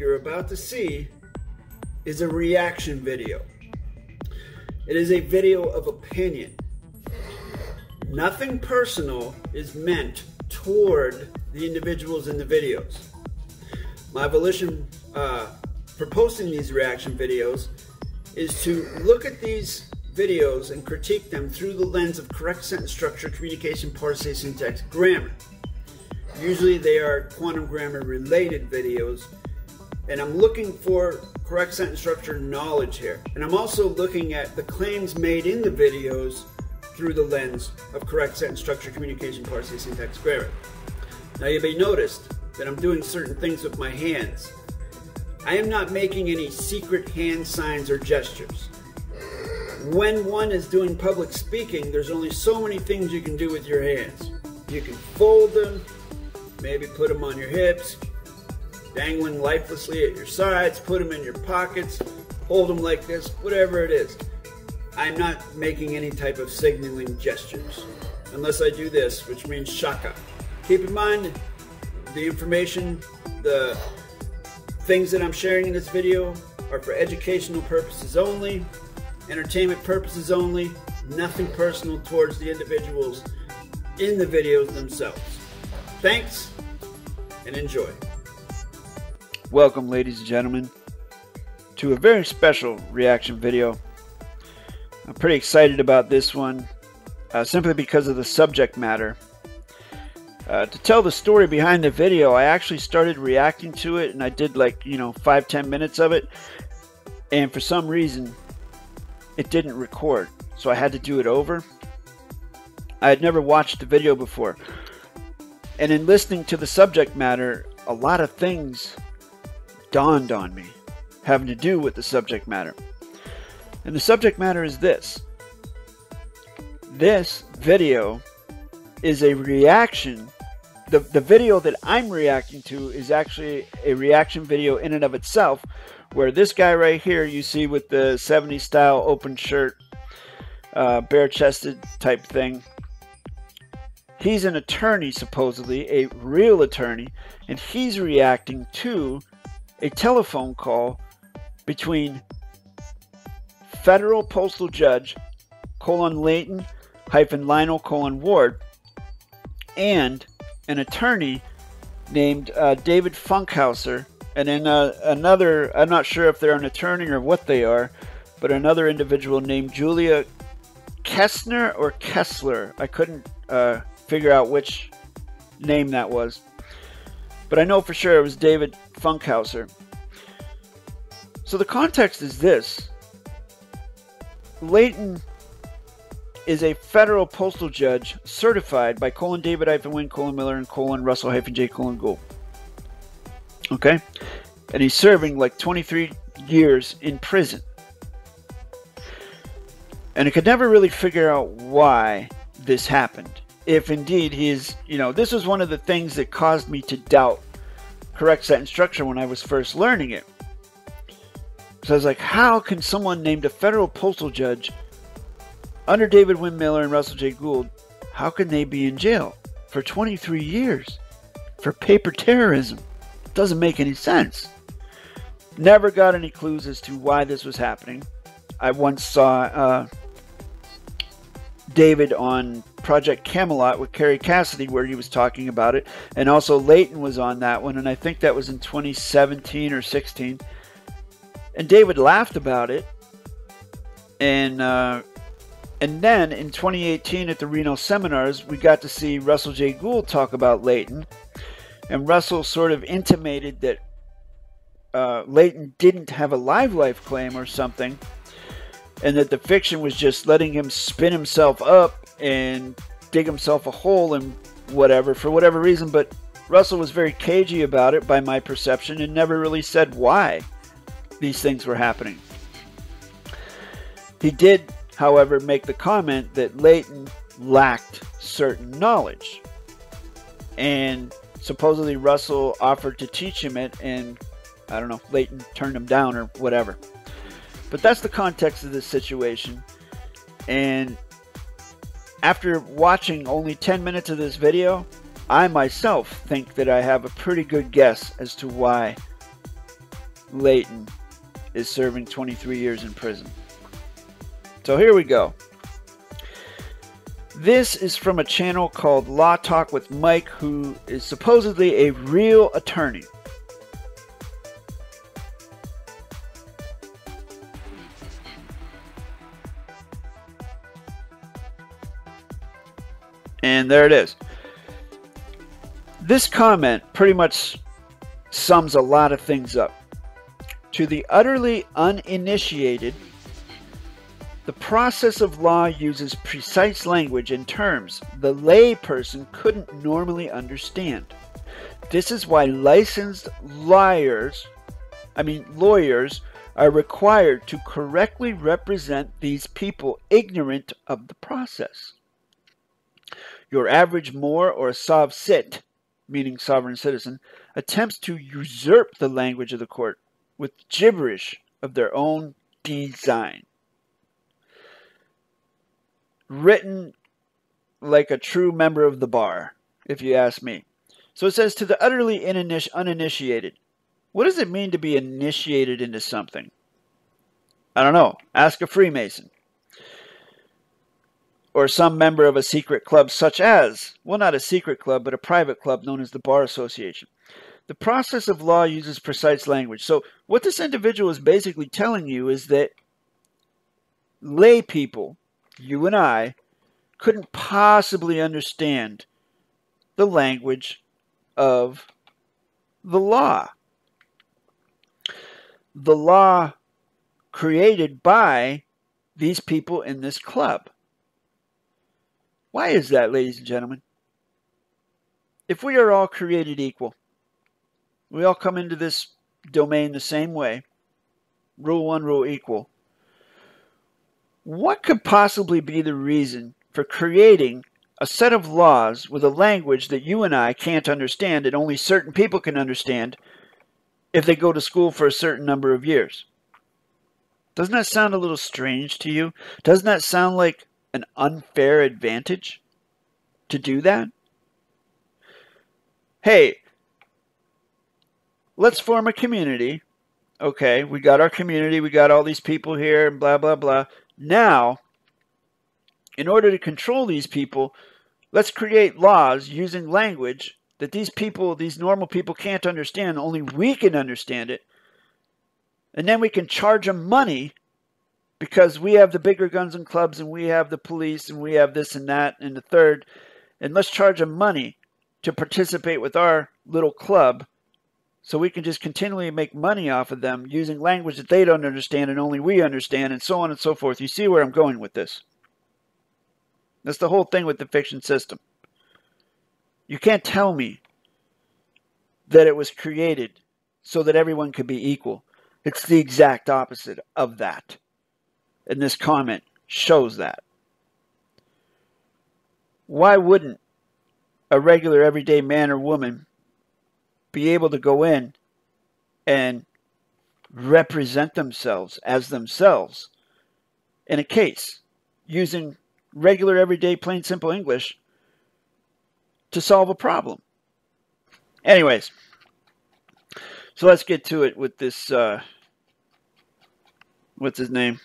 you're about to see is a reaction video. It is a video of opinion. Nothing personal is meant toward the individuals in the videos. My volition uh, for posting these reaction videos is to look at these videos and critique them through the lens of correct sentence structure, communication, parsing, syntax, grammar. Usually they are quantum grammar related videos and I'm looking for correct sentence structure knowledge here. And I'm also looking at the claims made in the videos through the lens of correct sentence structure, communication, parsing, syntax, grammar. Now you may notice that I'm doing certain things with my hands. I am not making any secret hand signs or gestures. When one is doing public speaking, there's only so many things you can do with your hands. You can fold them, Maybe put them on your hips, dangling lifelessly at your sides, put them in your pockets, hold them like this, whatever it is. I'm not making any type of signaling gestures unless I do this, which means shaka. Keep in mind the information, the things that I'm sharing in this video are for educational purposes only, entertainment purposes only, nothing personal towards the individuals in the videos themselves. Thanks and enjoy. Welcome, ladies and gentlemen, to a very special reaction video. I'm pretty excited about this one uh, simply because of the subject matter. Uh, to tell the story behind the video, I actually started reacting to it and I did like, you know, five, ten minutes of it. And for some reason, it didn't record. So I had to do it over. I had never watched the video before. And in listening to the subject matter, a lot of things dawned on me having to do with the subject matter. And the subject matter is this this video is a reaction. The, the video that I'm reacting to is actually a reaction video in and of itself, where this guy right here you see with the 70s style open shirt, uh, bare chested type thing, He's an attorney, supposedly, a real attorney, and he's reacting to a telephone call between federal postal judge colon Leighton hyphen Lionel colon Ward and an attorney named uh, David Funkhouser and then uh, another I'm not sure if they're an attorney or what they are but another individual named Julia Kessner or Kessler I couldn't uh, figure out which name that was. But I know for sure it was David Funkhouser. So the context is this Leighton is a federal postal judge certified by colon David hyphen Wynn colon Miller and colon Russell hyphen J colon Gould. Okay? And he's serving like 23 years in prison. And I could never really figure out why this happened if indeed he is, you know, this was one of the things that caused me to doubt correct sentence structure when I was first learning it. So I was like, how can someone named a federal postal judge under David Wynn Miller and Russell J. Gould, how can they be in jail for 23 years for paper terrorism? Doesn't make any sense. Never got any clues as to why this was happening. I once saw uh, David on Project Camelot with Kerry Cassidy, where he was talking about it, and also Leighton was on that one, and I think that was in 2017 or 16. And David laughed about it, and uh, and then in 2018 at the Reno seminars, we got to see Russell J. Gould talk about Leighton, and Russell sort of intimated that uh, Leighton didn't have a live life claim or something and that the fiction was just letting him spin himself up and dig himself a hole and whatever for whatever reason. But Russell was very cagey about it by my perception and never really said why these things were happening. He did, however, make the comment that Leighton lacked certain knowledge. And supposedly Russell offered to teach him it, and I don't know, Leighton turned him down or whatever. But that's the context of this situation. And after watching only 10 minutes of this video, I myself think that I have a pretty good guess as to why Leighton is serving 23 years in prison. So here we go. This is from a channel called Law Talk with Mike, who is supposedly a real attorney. And there it is. This comment pretty much sums a lot of things up. To the utterly uninitiated, the process of law uses precise language and terms the lay person couldn't normally understand. This is why licensed lawyers, I mean lawyers, are required to correctly represent these people ignorant of the process. Your average Moor or Sov Sit, meaning sovereign citizen, attempts to usurp the language of the court with gibberish of their own design. Written like a true member of the bar, if you ask me. So it says to the utterly uninitiated. What does it mean to be initiated into something? I don't know. Ask a Freemason. Or some member of a secret club, such as, well, not a secret club, but a private club known as the Bar Association. The process of law uses precise language. So, what this individual is basically telling you is that lay people, you and I, couldn't possibly understand the language of the law. The law created by these people in this club. Why is that, ladies and gentlemen? If we are all created equal, we all come into this domain the same way. Rule one, rule equal. What could possibly be the reason for creating a set of laws with a language that you and I can't understand and only certain people can understand if they go to school for a certain number of years? Doesn't that sound a little strange to you? Doesn't that sound like an unfair advantage to do that? Hey, let's form a community. Okay, we got our community, we got all these people here, and blah, blah, blah. Now, in order to control these people, let's create laws using language that these people, these normal people can't understand, only we can understand it. And then we can charge them money because we have the bigger guns and clubs and we have the police and we have this and that and the third. And let's charge them money to participate with our little club so we can just continually make money off of them using language that they don't understand and only we understand, and so on and so forth. You see where I'm going with this? That's the whole thing with the fiction system. You can't tell me that it was created so that everyone could be equal. It's the exact opposite of that. And this comment shows that. Why wouldn't a regular everyday man or woman be able to go in and represent themselves as themselves in a case using regular, everyday, plain, simple English to solve a problem. Anyways, so let's get to it with this. Uh, what's his name?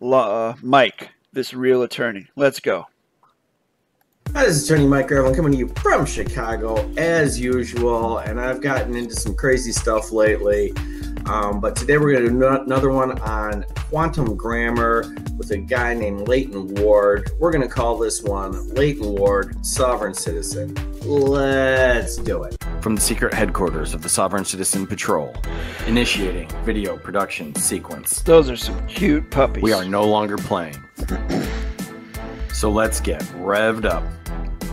Uh, Mike, this real attorney. Let's go. Hi, this is Attorney Mike Irvin coming to you from Chicago as usual, and I've gotten into some crazy stuff lately. Um, but today we're going to do another one on quantum grammar with a guy named Leighton Ward. We're going to call this one Leighton Ward, Sovereign Citizen. Let's do it. From the secret headquarters of the Sovereign Citizen Patrol, initiating video production sequence. Those are some cute puppies. We are no longer playing. so let's get revved up.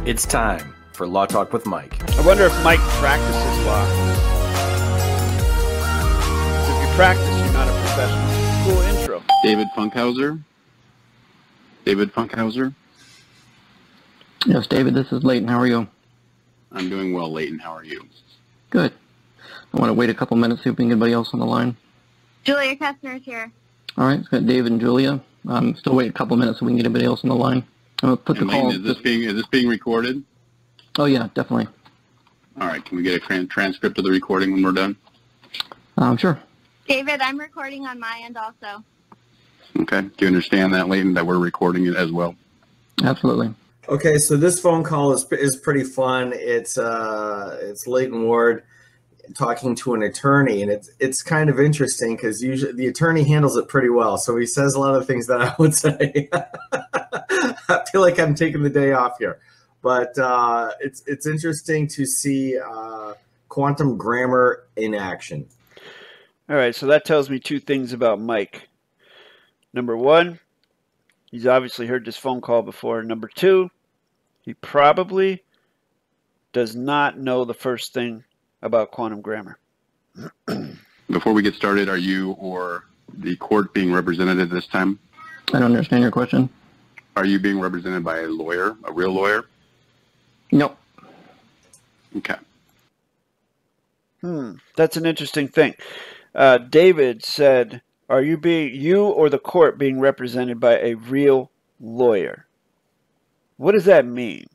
It's time for Law Talk with Mike. I wonder if Mike practices law If you practice. You're not a professional. Cool intro. David Funkhouser. David Funkhouser. Yes, David, this is Leighton. How are you? I'm doing well, Leighton. How are you? Good. I want to wait a couple minutes, see if we can get anybody else on the line. Julia Kessner is here. All right, it's got David and Julia. Um, still wait a couple minutes so we can get anybody else on the line. I'm gonna put and the Leighton, call. Is this being is this being recorded? Oh yeah, definitely. All right. Can we get a tran- transcript of the recording when we're done? Um, sure. David, I'm recording on my end also. Okay. Do you understand that, Leighton, that we're recording it as well? Absolutely. Okay, so this phone call is is pretty fun. It's uh, it's Leighton Ward talking to an attorney, and it's it's kind of interesting because usually the attorney handles it pretty well. So he says a lot of things that I would say. I feel like I'm taking the day off here, but uh, it's it's interesting to see uh, quantum grammar in action. All right, so that tells me two things about Mike. Number one, he's obviously heard this phone call before. Number two, he probably does not know the first thing about quantum grammar. Before we get started, are you or the court being represented at this time? I don't understand your question. Are you being represented by a lawyer, a real lawyer? Nope. Okay. Hmm, that's an interesting thing. Uh, David said, "Are you being you or the court being represented by a real lawyer?" What does that mean?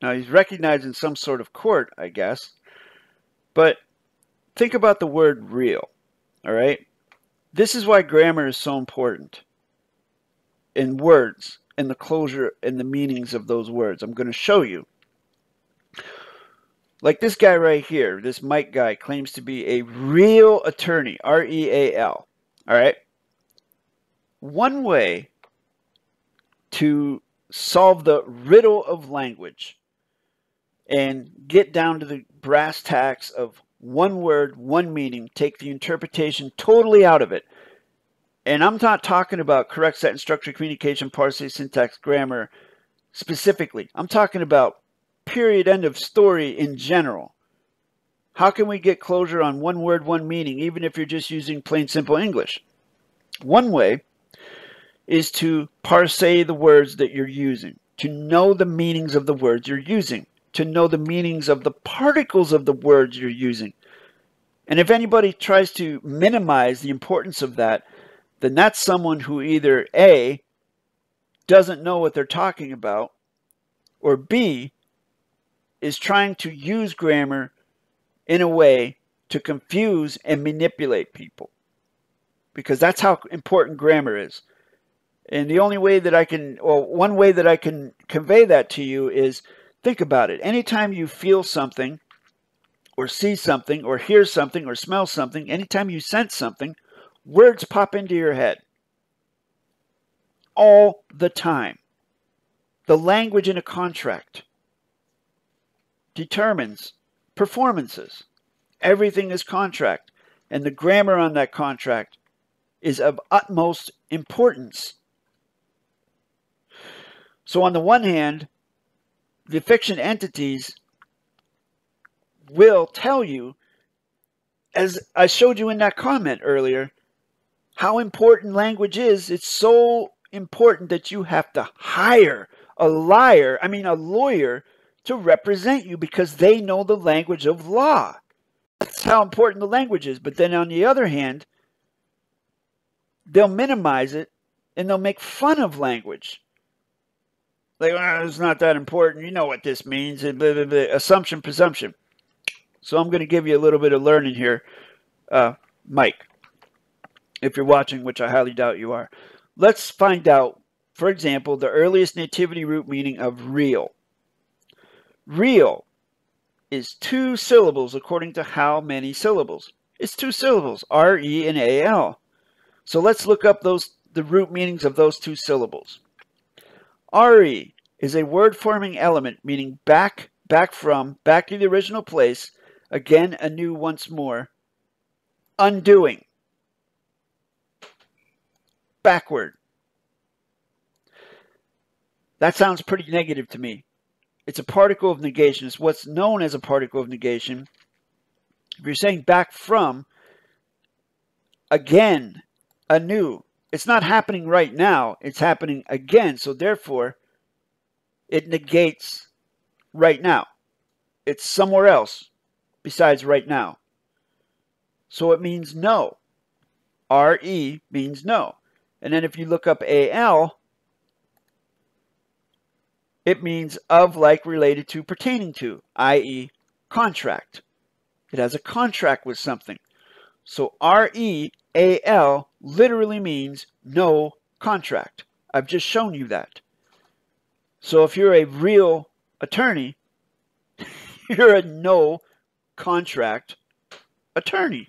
Now he's recognized in some sort of court, I guess. But think about the word real. All right? This is why grammar is so important. In words and the closure and the meanings of those words. I'm going to show you. Like this guy right here, this Mike guy claims to be a real attorney, R E A L. All right? One way to solve the riddle of language and get down to the brass tacks of one word, one meaning, take the interpretation totally out of it. And I'm not talking about correct sentence structure, communication, parsing, syntax, grammar specifically. I'm talking about period, end of story in general. How can we get closure on one word, one meaning, even if you're just using plain simple English? One way is to parse the words that you're using, to know the meanings of the words you're using, to know the meanings of the particles of the words you're using. And if anybody tries to minimize the importance of that, then that's someone who either A, doesn't know what they're talking about, or B, is trying to use grammar in a way to confuse and manipulate people. Because that's how important grammar is. And the only way that I can, well, one way that I can convey that to you is think about it. Anytime you feel something, or see something, or hear something, or smell something, anytime you sense something, words pop into your head. All the time. The language in a contract determines performances. Everything is contract, and the grammar on that contract is of utmost importance. So, on the one hand, the fiction entities will tell you, as I showed you in that comment earlier, how important language is. It's so important that you have to hire a liar, I mean, a lawyer, to represent you because they know the language of law. That's how important the language is. But then on the other hand, they'll minimize it and they'll make fun of language. Like, oh, it's not that important. You know what this means. Blah, blah, blah. Assumption, presumption. So I'm going to give you a little bit of learning here, uh, Mike, if you're watching, which I highly doubt you are. Let's find out, for example, the earliest nativity root meaning of real. Real is two syllables according to how many syllables? It's two syllables, R, E, and A, L. So let's look up those the root meanings of those two syllables. RE is a word forming element meaning back, back from, back to the original place, again, anew, once more. Undoing. Backward. That sounds pretty negative to me. It's a particle of negation. It's what's known as a particle of negation. If you're saying back from, again, anew, it's not happening right now. It's happening again. So therefore, it negates right now. It's somewhere else besides right now. So it means no. RE means no. And then if you look up AL, it means of, like, related to, pertaining to, i.e., contract. It has a contract with something. So R E A L literally means no contract. I've just shown you that. So if you're a real attorney, you're a no contract attorney.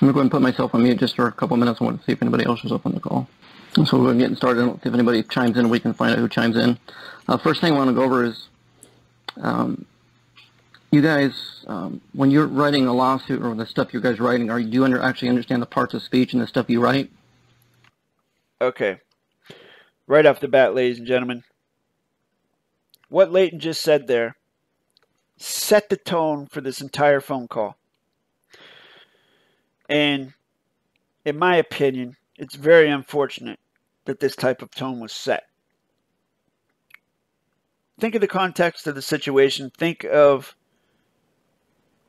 I'm going to put myself on mute just for a couple minutes. I want to see if anybody else is up on the call. So we're getting started. If anybody chimes in. We can find out who chimes in. Uh, first thing I want to go over is um, you guys, um, when you're writing a lawsuit or the stuff you guys writing, are you do you under, actually understand the parts of speech and the stuff you write? Okay. Right off the bat, ladies and gentlemen, what Leighton just said there set the tone for this entire phone call. And in my opinion, it's very unfortunate that this type of tone was set. Think of the context of the situation. Think of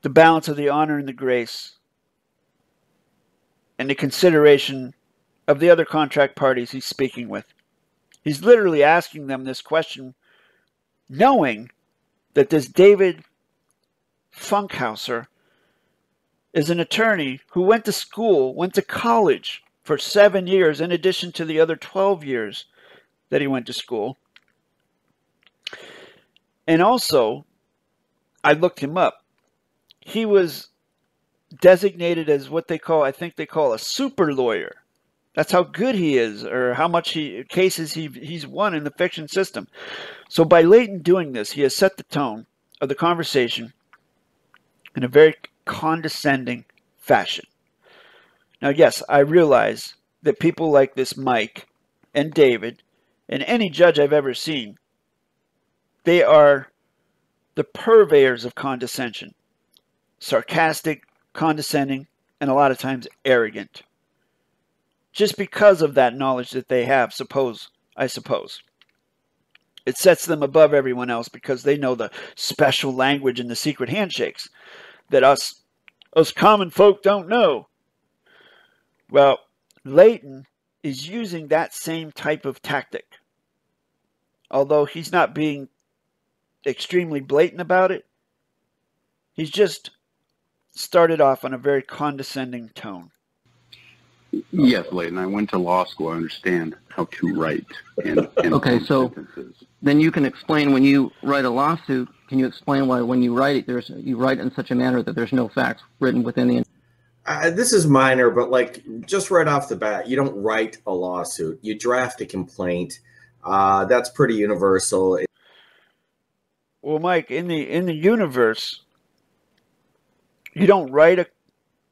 the balance of the honor and the grace and the consideration of the other contract parties he's speaking with. He's literally asking them this question, knowing that this David Funkhouser is an attorney who went to school, went to college for seven years, in addition to the other 12 years that he went to school. And also, I looked him up. He was designated as what they call, I think they call a super lawyer. That's how good he is, or how much he cases he he's won in the fiction system. So by Leighton doing this, he has set the tone of the conversation in a very condescending fashion. Now, yes, I realize that people like this Mike and David and any judge I've ever seen, they are the purveyors of condescension, sarcastic, condescending, and a lot of times arrogant just because of that knowledge that they have, suppose, I suppose. It sets them above everyone else because they know the special language and the secret handshakes that us us common folk don't know. Well, hmm. Leighton is using that same type of tactic. Although he's not being extremely blatant about it, he's just started off on a very condescending tone. Oh. Yes, Leighton. I went to law school. I understand how to write. And, and Okay, so- sentences. Then you can explain when you write a lawsuit. Can you explain why when you write it, there's you write it in such a manner that there's no facts written within the Uh, this is minor, but like just right off the bat, you don't write a lawsuit. You draft a complaint. Uh, that's pretty universal. Well, Mike, in the in the universe, you don't write a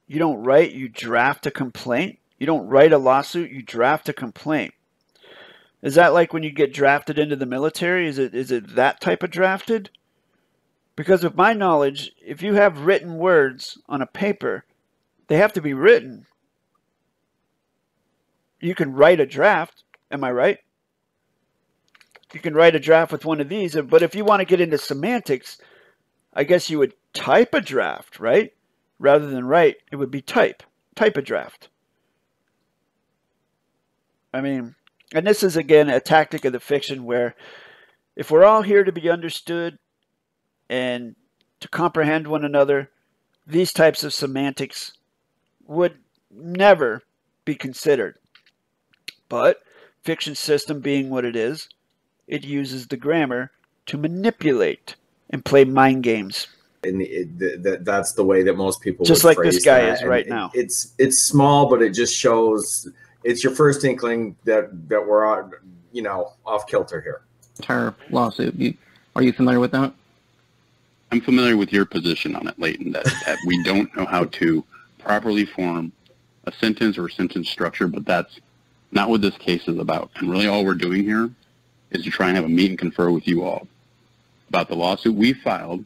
you don't write, you draft a complaint. You don't write a lawsuit, you draft a complaint. Is that like when you get drafted into the military? Is it is it that type of drafted? Because of my knowledge, if you have written words on a paper, they have to be written. You can write a draft, am I right? You can write a draft with one of these, but if you want to get into semantics, I guess you would type a draft, right? Rather than write, it would be type. Type a draft. I mean, and this is again a tactic of the fiction where if we're all here to be understood and to comprehend one another, these types of semantics would never be considered. But fiction system being what it is, it uses the grammar to manipulate and play mind games. and it, th- th- that's the way that most people Just would like this guy that. is And right it- now. It's it's small, but it just shows. It's your first inkling that that we're on, you know off kilter here. entire lawsuit. You, are you familiar with that? I'm familiar with your position on it, Leighton, that, that we don't know how to properly form a sentence or sentence structure, but that's not what this case is about. And really all we're doing here is to try and have a meet and confer with you all about the lawsuit we filed,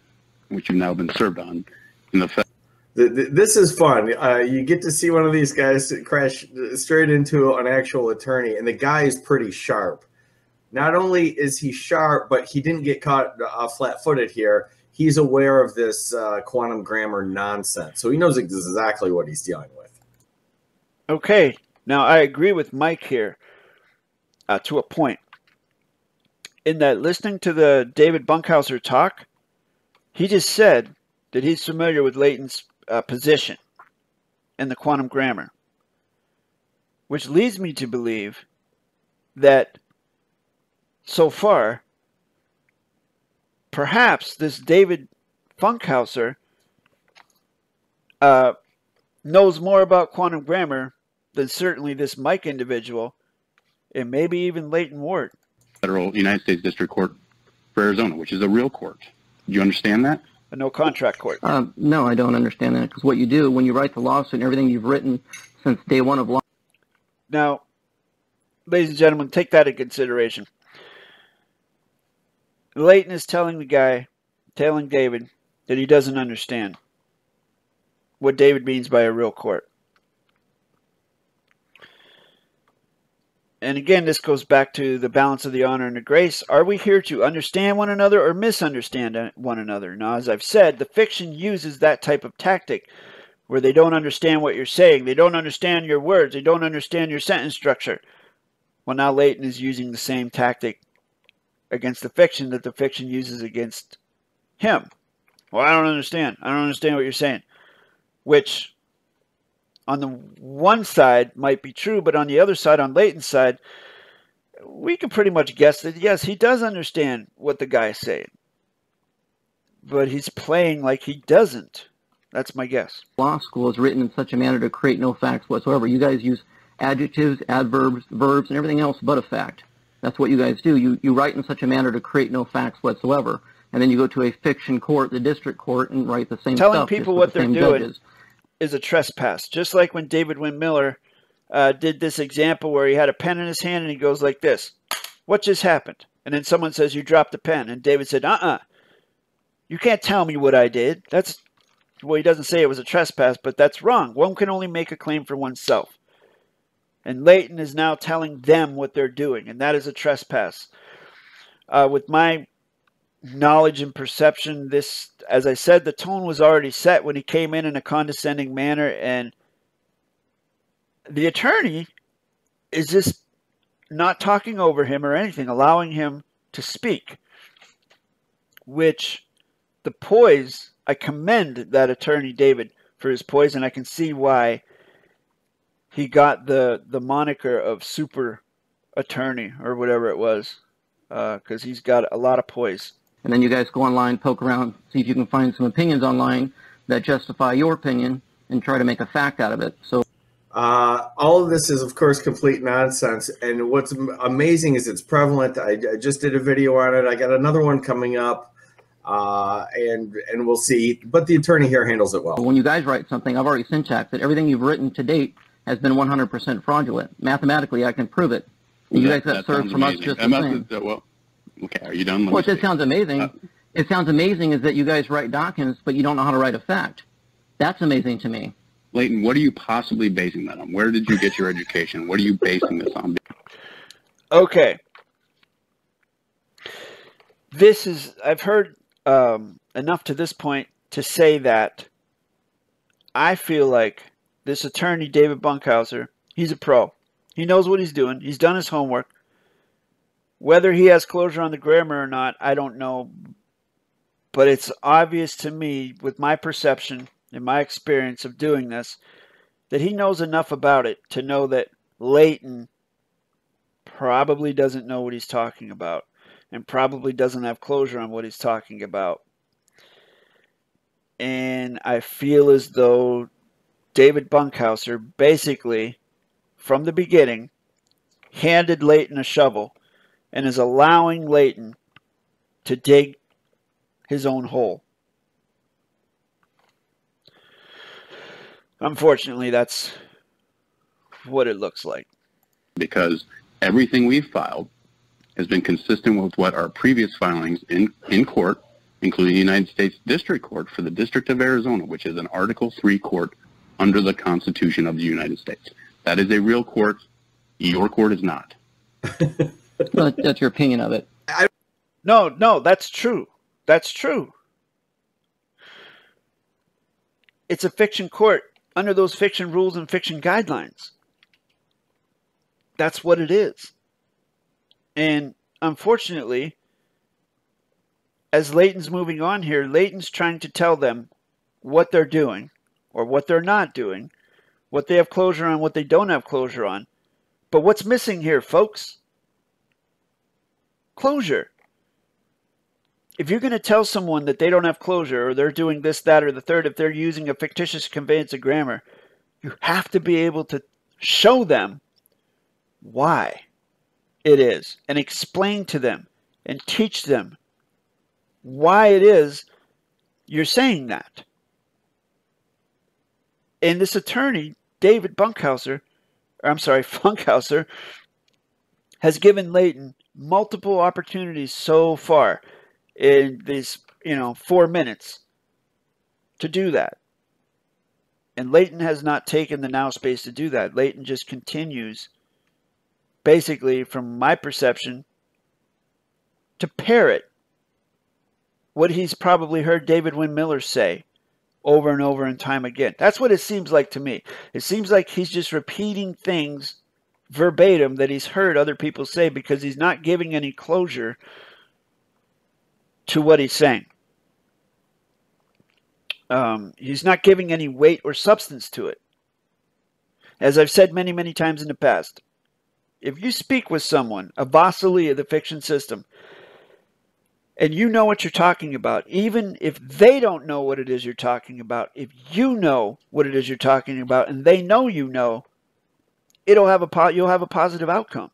which you've now been served on, in the federal Th- th- This is fun. Uh, you get to see one of these guys crash straight into an actual attorney, and the guy is pretty sharp. Not only is he sharp, but he didn't get caught uh, flat-footed here. He's aware of this uh, quantum grammar nonsense, so he knows exactly what he's dealing with. Okay, now I agree with Mike here uh, to a point. in that listening to the David Bunkhauser talk, he just said that he's familiar with Leighton's uh, position in the quantum grammar, which leads me to believe that so far, perhaps this David Funkhouser uh, knows more about quantum grammar than certainly this Mike individual, and maybe even Leighton Ward. Federal United States District Court for Arizona, which is a real court. Do you understand that? A no contract court. Um, no, I don't understand that because what you do when you write the lawsuit and everything you've written since day one of law. Now, ladies and gentlemen, take that in consideration. Leighton is telling the guy, telling David, that he doesn't understand what David means by a real court. And again, this goes back to the balance of the honor and the grace. Are we here to understand one another or misunderstand one another? Now, as I've said, the fiction uses that type of tactic where they don't understand what you're saying. They don't understand your words. They don't understand your sentence structure. Well, now Leighton is using the same tactic against the fiction that the fiction uses against him. Well, I don't understand. I don't understand what you're saying. Which on the one side might be true, but on the other side, on Leighton's side, we can pretty much guess that yes, he does understand what the guy's saying, but he's playing like he doesn't. That's my guess. Law school is written in such a manner to create no facts whatsoever. You guys use adjectives, adverbs, verbs, and everything else but a fact. That's what you guys do. You, you write in such a manner to create no facts whatsoever. And then you go to a fiction court, the district court, and write the same Telling stuff. people what the they're doing. judges. is a trespass. Just like when David Wynn Miller uh, did this example where he had a pen in his hand and he goes like this. What just happened? And then someone says, You dropped the pen. And David said, Uh uh You can't tell me what I did. That's, well, he doesn't say it was a trespass, but that's wrong. One can only make a claim for oneself. And Leighton is now telling them what they're doing, and that is a trespass. Uh, with my knowledge and perception this as i said the tone was already set when he came in in a condescending manner and the attorney is just not talking over him or anything allowing him to speak which the poise i commend that attorney david for his poise and i can see why he got the the moniker of super attorney or whatever it was because he's got a lot of poise And then you guys go online, poke around, see if you can find some opinions online that justify your opinion and try to make a fact out of it. So Uh, all of this is, of course, complete nonsense. And what's amazing is it's prevalent. I, I just did a video on it. I got another one coming up, uh, and and we'll see. But the attorney here handles it well. when you guys write something, I've already syntaxed it. Everything you've written to date has been 100% fraudulent. Mathematically, I can prove it. And you guys That- have that served sounds from us amazing. just That the must- same. that- well, okay, are you done? Let me What just see. sounds amazing. Uh, it sounds amazing is that you guys write documents, but you don't know how to write a fact. That's amazing to me. Leighton, what are you possibly basing that on? Where did you get your education? What are you basing this on? Okay. This is, I've heard um, enough to this point to say that I feel like this attorney, David Bunkhauser, he's a pro. He knows what he's doing, he's done his homework. Whether he has closure on the grammar or not, I don't know. But it's obvious to me, with my perception and my experience of doing this, that he knows enough about it to know that Leighton probably doesn't know what he's talking about and probably doesn't have closure on what he's talking about. And I feel as though David Bunkhauser basically, from the beginning, handed Leighton a shovel and is allowing Leighton to dig his own hole. Unfortunately, that's what it looks like. because everything we've filed has been consistent with what our previous filings in, in court, including the United States District Court for the District of Arizona, which is an Article 3 court under the Constitution of the United States. That is a real court. Your court is not. Well, that's your opinion of it. No, no, that's true. That's true. It's a fiction court under those fiction rules and fiction guidelines. That's what it is. And unfortunately, as Leighton's moving on here, Leighton's trying to tell them what they're doing or what they're not doing, what they have closure on, what they don't have closure on. But what's missing here, folks? Closure. If you're going to tell someone that they don't have closure or they're doing this, that, or the third, if they're using a fictitious conveyance of grammar, you have to be able to show them why it is and explain to them and teach them why it is you're saying that. And this attorney, David Bunkhauser, I'm sorry, Funkhouser, has given Leighton multiple opportunities so far in these, you know, four minutes to do that. And Leighton has not taken the now space to do that. Leighton just continues, basically, from my perception, to parrot what he's probably heard David Wynn Miller say over and over and time again. That's what it seems like to me. It seems like he's just repeating things verbatim that he's heard other people say because he's not giving any closure to what he's saying. Um, he's not giving any weight or substance to it. As I've said many, many times in the past, if you speak with someone, a Vasily of the fiction system, and you know what you're talking about, even if they don't know what it is you're talking about, if you know what it is you're talking about and they know you know, it'll have a you'll have a positive outcome.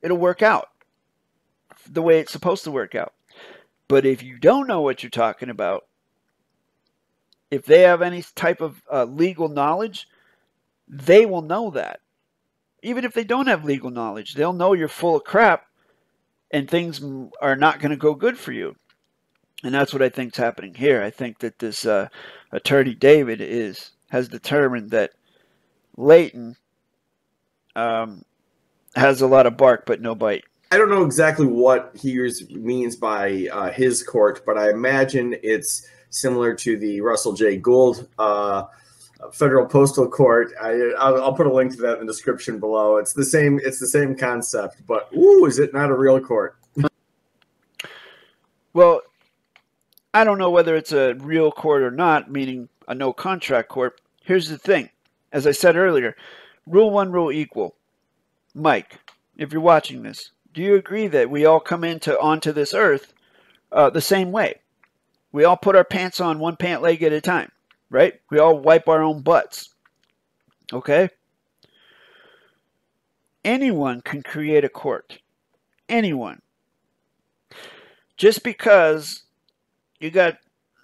It'll work out the way it's supposed to work out. But if you don't know what you're talking about, if they have any type of uh, legal knowledge, they will know that. Even if they don't have legal knowledge, they'll know you're full of crap and things are not going to go good for you. And that's what I think is happening here. I think that this uh, attorney David is has determined that Leighton um, has a lot of bark but no bite. I don't know exactly what he means by uh, his court, but I imagine it's similar to the Russell J. Gould uh, federal postal court. I, will put a link to that in the description below. It's the same. It's the same concept, but ooh, is it not a real court? well, I don't know whether it's a real court or not, meaning a no contract court. Here's the thing, as I said earlier, rule one, rule equal. Mike, if you're watching this, do you agree that we all come into onto this earth uh, the same way? We all put our pants on one pant leg at a time right? We all wipe our own butts. Okay? Anyone can create a court. Anyone. Just because you got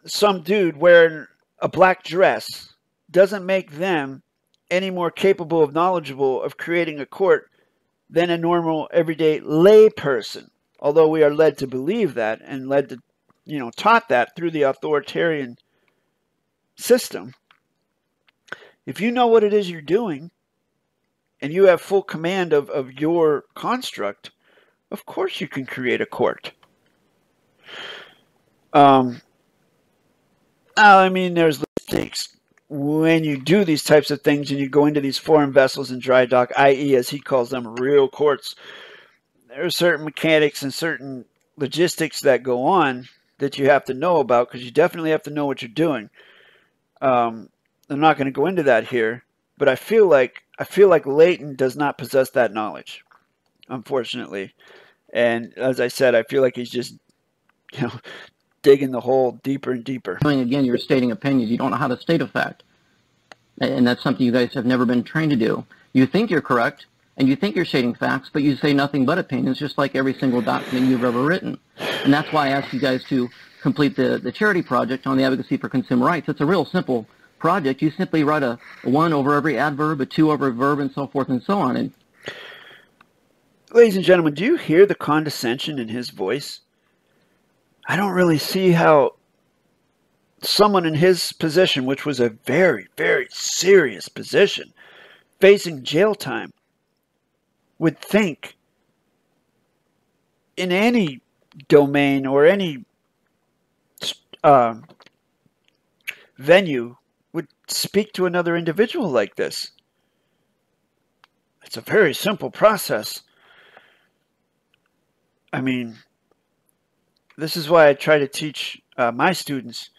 some dude wearing a black dress doesn't make them any more capable of knowledgeable of creating a court than a normal everyday lay person. Although we are led to believe that and led to, you know, taught that through the authoritarian system, if you know what it is you're doing and you have full command of, of your construct, of course you can create a court. Um, I mean, there's mistakes when you do these types of things and you go into these foreign vessels in dry dock, i.e., as he calls them, real courts. There are certain mechanics and certain logistics that go on that you have to know about because you definitely have to know what you're doing. Um, I'm not going to go into that here, but I feel like I feel like Leighton does not possess that knowledge, unfortunately. And as I said, I feel like he's just, you know, digging the hole deeper and deeper. Again, you're stating opinions. You don't know how to state a fact, and that's something you guys have never been trained to do. You think you're correct, and you think you're stating facts, but you say nothing but opinions, just like every single document you've ever written. And that's why I ask you guys to complete the, the charity project on the advocacy for consumer rights. It's a real simple project. You simply write a, a one over every adverb, a two over a verb, and so forth and so on. And ladies and gentlemen, do you hear the condescension in his voice? I don't really see how someone in his position, which was a very, very serious position, facing jail time, would think in any domain or any uh, venue would speak to another individual like this. It's a very simple process. I mean, this is why I try to teach uh, my students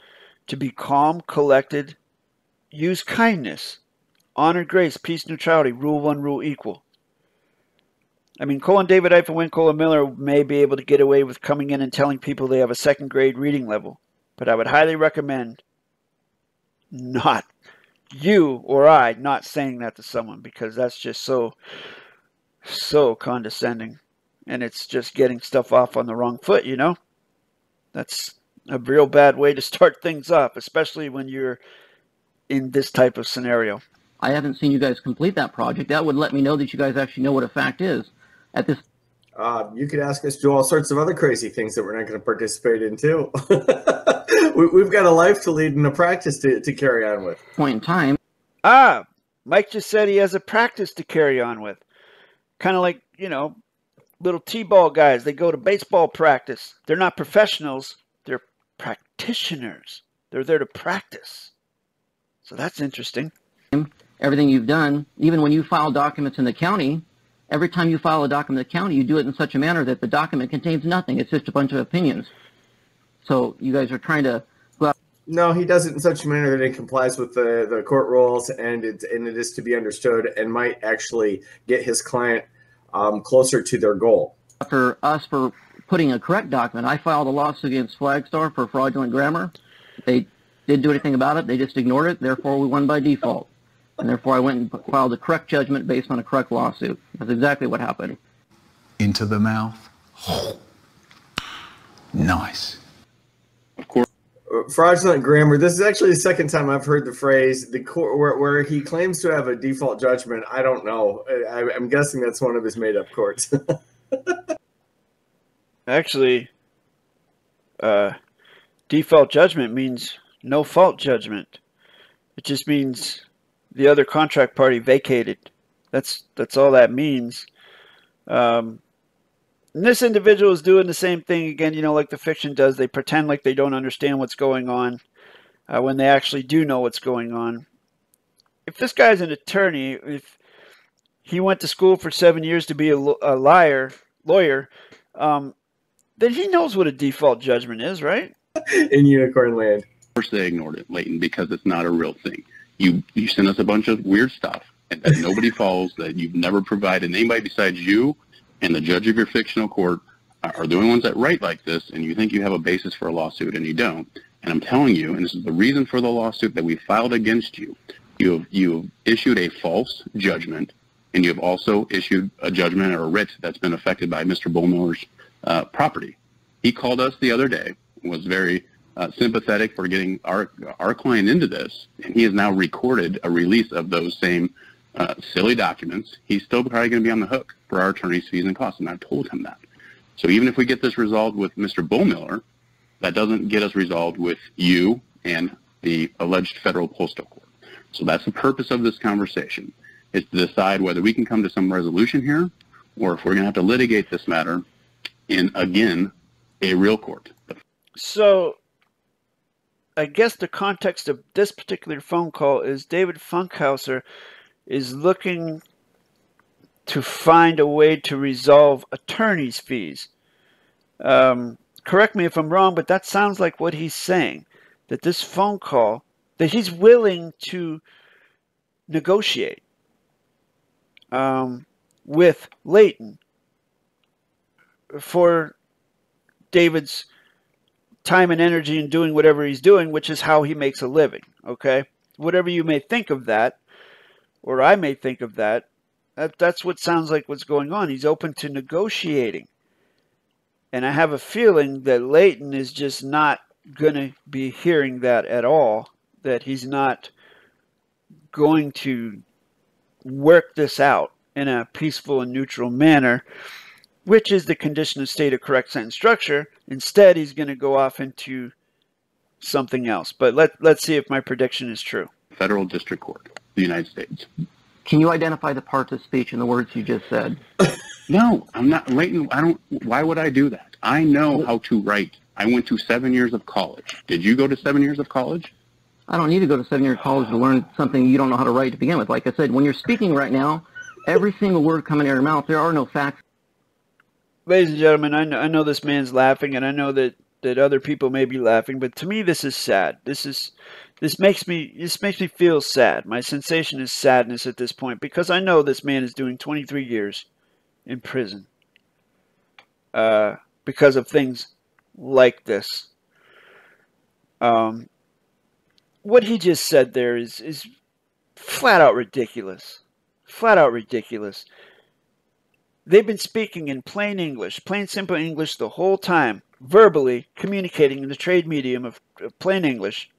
to be calm, collected, use kindness, honor, grace, peace, neutrality, rule one, rule equal. I mean, colon David Eifen colon Miller may be able to get away with coming in and telling people they have a second grade reading level, but I would highly recommend not you or I not saying that to someone because that's just so so condescending and it's just getting stuff off on the wrong foot, you know? That's a real bad way to start things off, especially when you're in this type of scenario. I haven't seen you guys complete that project. That would let me know that you guys actually know what a fact is. At this Uh, you could ask us to do all sorts of other crazy things that we're not going to participate in too. we, we've got a life to lead and a practice to, to carry on with. point in time, Ah, Mike just said he has a practice to carry on with. Kind of like, you know, little T-ball guys. They go to baseball practice. They're not professionals. They're practitioners. They're there to practice. So that's interesting. everything you've done, even when you file documents in the county, every time you file a document in the county, you do it in such a manner that the document contains nothing. It's just a bunch of opinions. So you guys are trying to go out No, he does it in such a manner that it complies with the, the court rules and it, and it is to be understood and might actually get his client um, closer to their goal. after us for putting a correct document. I filed a lawsuit against Flagstar for fraudulent grammar. They didn't do anything about it. They just ignored it. Therefore, we won by default. And therefore, I went and filed a correct judgment based on a correct lawsuit. That's exactly what happened. into the mouth. Nice. Of course, Uh, Fraudulent grammar. This is actually the second time I've heard the phrase the court where, where he claims to have a default judgment. I don't know. I, I'm guessing that's one of his made up courts. Actually, uh, default judgment means no fault judgment. It just means the other contract party vacated. That's that's all that means. Um, and this individual is doing the same thing again. You know, like the fiction does. They pretend like they don't understand what's going on uh, when they actually do know what's going on. If this guy's an attorney, if he went to school for seven years to be a, a liar, lawyer, um, then he knows what a default judgment is, right? in Unicorn Land. of course they ignored it, Leighton, because it's not a real thing. You you sent us a bunch of weird stuff and that nobody follows, that you've never provided. Anybody besides you and the judge of your fictional court are the only ones that write like this, and you think you have a basis for a lawsuit, and you don't. And I'm telling you, and this is the reason for the lawsuit that we filed against you. You have you have issued a false judgment, and you have also issued a judgment or a writ that's been affected by Mr. Bullmiller's uh, property. He called us the other day, was very uh, sympathetic for getting our our client into this, and he has now recorded a release of those same uh, silly documents. He's still probably going to be on the hook for our attorney's fees and costs, and I've told him that. So even if we get this resolved with Mr. Bullmiller, that doesn't get us resolved with you and the alleged federal postal court. So that's the purpose of this conversation, is to decide whether we can come to some resolution here, or if we're going to have to litigate this matter in, again, a real court. So, I guess the context of this particular phone call is David Funkhouser is looking to find a way to resolve attorney's fees. Um, correct me if I'm wrong, but that sounds like what he's saying. That this phone call, that he's willing to negotiate um, with Leighton for David's time and energy in doing whatever he's doing, which is how he makes a living. Okay? Whatever you may think of that, or I may think of that, that that's what sounds like what's going on. He's open to negotiating. And I have a feeling that Leighton is just not going to be hearing that at all, that he's not going to work this out in a peaceful and neutral manner, which is the condition of state of correct sentence structure. Instead, he's going to go off into something else. But let, let's see if my prediction is true. Federal District Court, the United States. Can you identify the parts of speech in the words you just said? No, I'm not Leighton. I don't. Why would I do that? I know how to write. I went to seven years of college. Did you go to seven years of college? I don't need to go to seven-year college to learn something you don't know how to write to begin with. Like I said, when you're speaking right now, every single word coming out of your mouth, there are no facts ladies and gentlemen, I know, I know this man's laughing, and I know that, that other people may be laughing, but to me, this is sad. This is this makes me this makes me feel sad. My sensation is sadness at this point because I know this man is doing 23 years in prison uh, because of things like this. Um, what he just said there is is flat out ridiculous. Flat out ridiculous. They've been speaking in plain English, plain simple English the whole time, verbally communicating in the trade medium of, of plain English.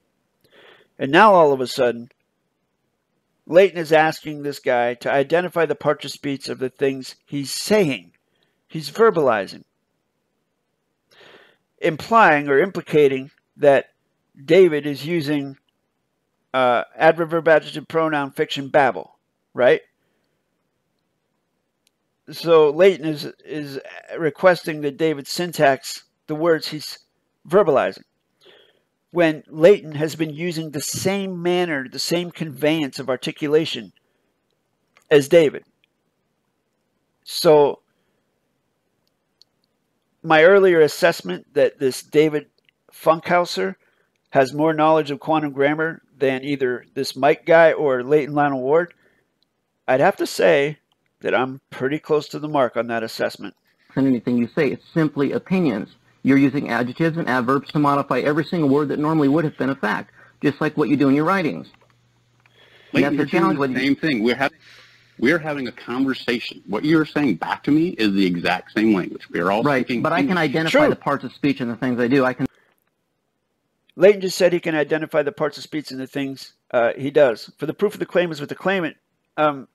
And now all of a sudden, Leighton is asking this guy to identify the of speech of the things he's saying. He's verbalizing, implying or implicating that David is using uh, adverb, adjective, pronoun, fiction, babble, right? So Leighton is is requesting that David syntax the words he's verbalizing. When Leighton has been using the same manner, the same conveyance of articulation as David. So my earlier assessment that this David Funkhouser has more knowledge of quantum grammar than either this Mike guy or Leighton Lionel Ward, I'd have to say that I'm pretty close to the mark on that assessment. And anything you say, it's simply opinions. You're using adjectives and adverbs to modify every single word that normally would have been a fact, just like what you do in your writings. Wait, that's you're the challenge doing with the you. same thing. We're having we're having a conversation. What you're saying back to me is the exact same language. We are all Right, speaking but I can identify True. the parts of speech and the things I do. I can Leighton just said he can identify the parts of speech and the things uh, he does. For the proof of the claim is with the claimant, um,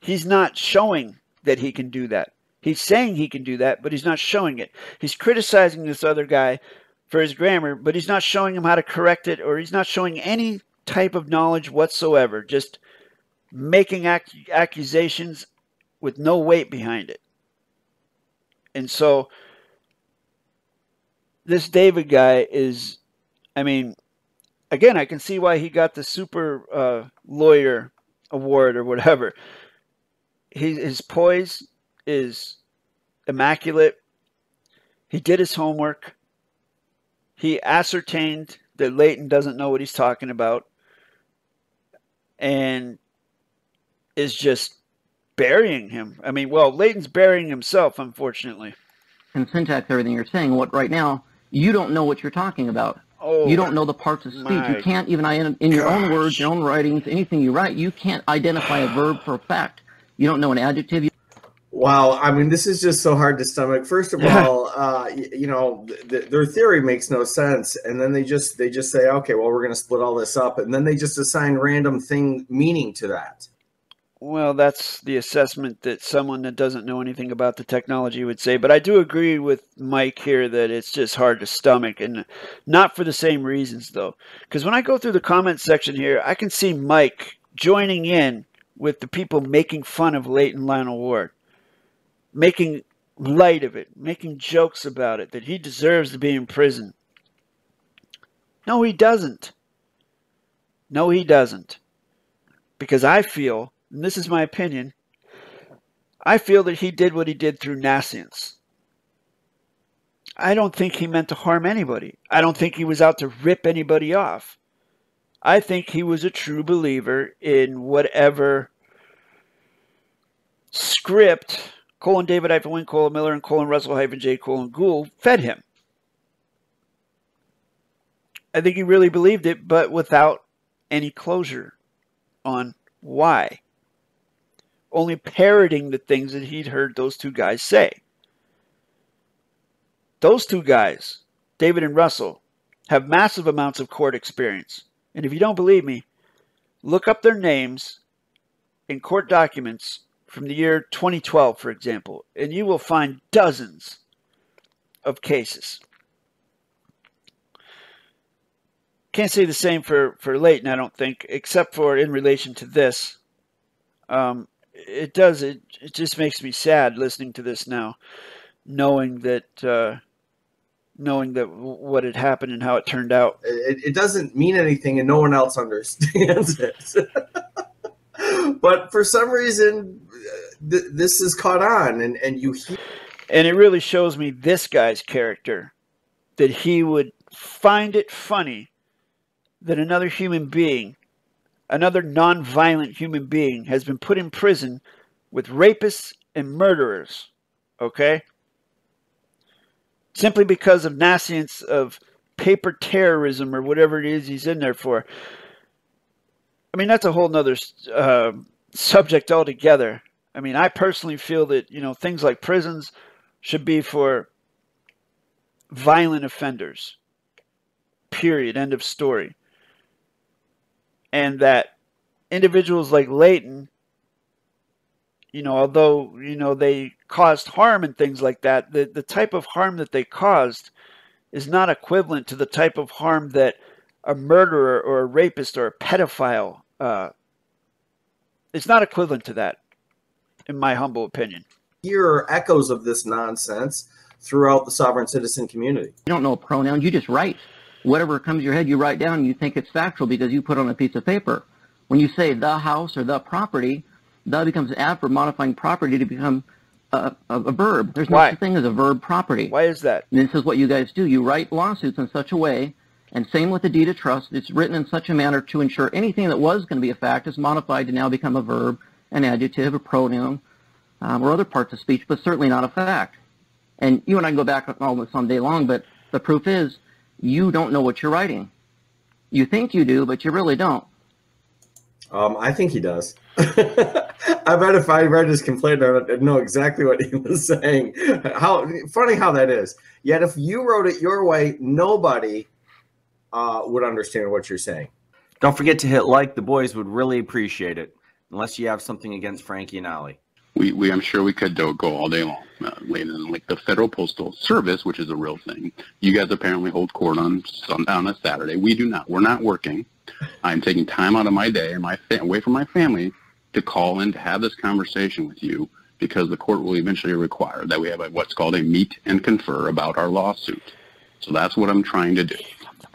he's not showing that he can do that. He's saying he can do that, but he's not showing it. He's criticizing this other guy for his grammar, but he's not showing him how to correct it, or he's not showing any type of knowledge whatsoever. Just making ac- accusations with no weight behind it. And so this David guy is, I mean, again, I can see why he got the super uh, lawyer award or whatever. He, his poise is immaculate. He did his homework. He ascertained that Leighton doesn't know what he's talking about and is just burying him. I mean, well, Leighton's burying himself, unfortunately. can syntax everything you're saying. What right now you don't know what you're talking about. Oh, you don't know the parts of speech. You can't even in, in your own words, your own writings, anything you write, you can't identify a verb for a fact. You don't know an adjective. Wow, I mean, this is just so hard to stomach. First of Yeah. all, uh, you know, th- th- their theory makes no sense, and then they just they just say, okay, well, we're going to split all this up, and then they just assign random thing meaning to that. Well, that's the assessment that someone that doesn't know anything about the technology would say. But I do agree with Mike here that it's just hard to stomach, and not for the same reasons, though. Because when I go through the comment section here, I can see Mike joining in with the people making fun of Leighton Lionel Ward, making light of it, making jokes about it, that he deserves to be in prison. No, he doesn't. No, he doesn't. Because I feel and this is my opinion, I feel that he did what he did through nescience. I don't think he meant to harm anybody. I don't think he was out to rip anybody off. I think he was a true believer in whatever script colon David hyphen Wynn colon Miller and colon Russell hyphen J colon Gould fed him. I think he really believed it, but without any closure on why only parroting the things that he'd heard those two guys say. Those two guys, David and Russell, have massive amounts of court experience. And if you don't believe me, look up their names in court documents from the year 2012, for example, and you will find dozens of cases. Can't say the same for, for Leighton, I don't think, except for in relation to this. Um, it does it, it just makes me sad listening to this now knowing that uh, knowing that what had happened and how it turned out It, it doesn't mean anything, and no one else understands it. but for some reason, uh, th- this is caught on, and and you hear And it really shows me this guy's character that he would find it funny that another human being, another non-violent human being, has been put in prison with rapists and murderers. Okay? Simply because of nescience of paper terrorism or whatever it is he's in there for. I mean, that's a whole nother uh, subject altogether. I mean, I personally feel that, you know, things like prisons should be for violent offenders. Period. End of story. And that individuals like Leighton, you know, although, you know, they caused harm and things like that, the, the type of harm that they caused is not equivalent to the type of harm that a murderer or a rapist or a pedophile uh, it's not equivalent to that in my humble opinion Here are echoes of this nonsense throughout the sovereign citizen community. You don't know pronouns. You just write whatever comes to your head. You write down. and You think it's factual because you put it on a piece of paper. When you say the house or the property, the becomes an adverb modifying property to become a, a, a verb. There's no Why? such thing as a verb property. why is that And this is what you guys do. You write lawsuits in such a way, and same with the deed of trust, it's written in such a manner to ensure anything that was going to be a fact is modified to now become a verb, an adjective, a pronoun, um, or other parts of speech, but certainly not a fact. And you and I can go back this all day long, but the proof is you don't know what you're writing. You think you do, but you really don't. Um, I think he does. I bet if I read his complaint, I would know exactly what he was saying. How funny how that is. Yet if you wrote it your way, nobody uh, would understand what you're saying. Don't forget to hit like. The boys would really appreciate it. Unless you have something against Frankie and Ollie. We, we I'm sure we could do, go all day long. Uh, later like the Federal Postal Service, which is a real thing. You guys apparently hold court on sun, on a Saturday. We do not. We're not working. I'm taking time out of my day and my fa- away from my family to call in to have this conversation with you because the court will eventually require that we have a, what's called a meet and confer about our lawsuit. So that's what I'm trying to do.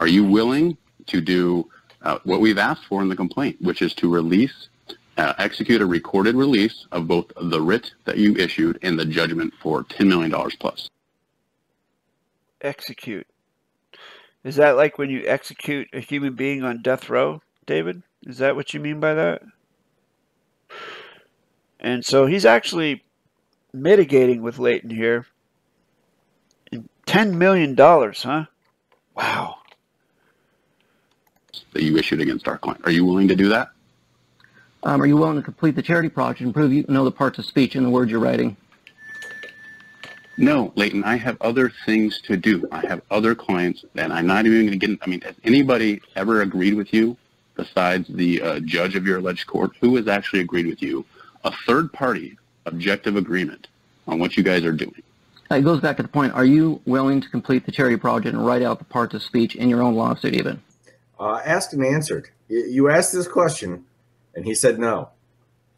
Are you willing to do uh, what we've asked for in the complaint, which is to release uh, execute a recorded release of both the writ that you issued and the judgment for $10 million plus. execute. Is that like when you execute a human being on death row david? Is that what you mean by that? And so he's actually mitigating with leighton here. $10 million huh? Wow that you issued against our client. Are you willing to do that? Um, are you willing to complete the charity project and prove you know the parts of speech and the words you're writing? No, Leighton, I have other things to do. I have other clients, and I'm not even going to get. I mean, has anybody ever agreed with you besides the uh, judge of your alleged court? Who has actually agreed with you? A third party objective agreement on what you guys are doing. It goes back to the point, are you willing to complete the charity project and write out the parts of speech in your own lawsuit even? Uh, asked and answered. You, asked this question, and he said no.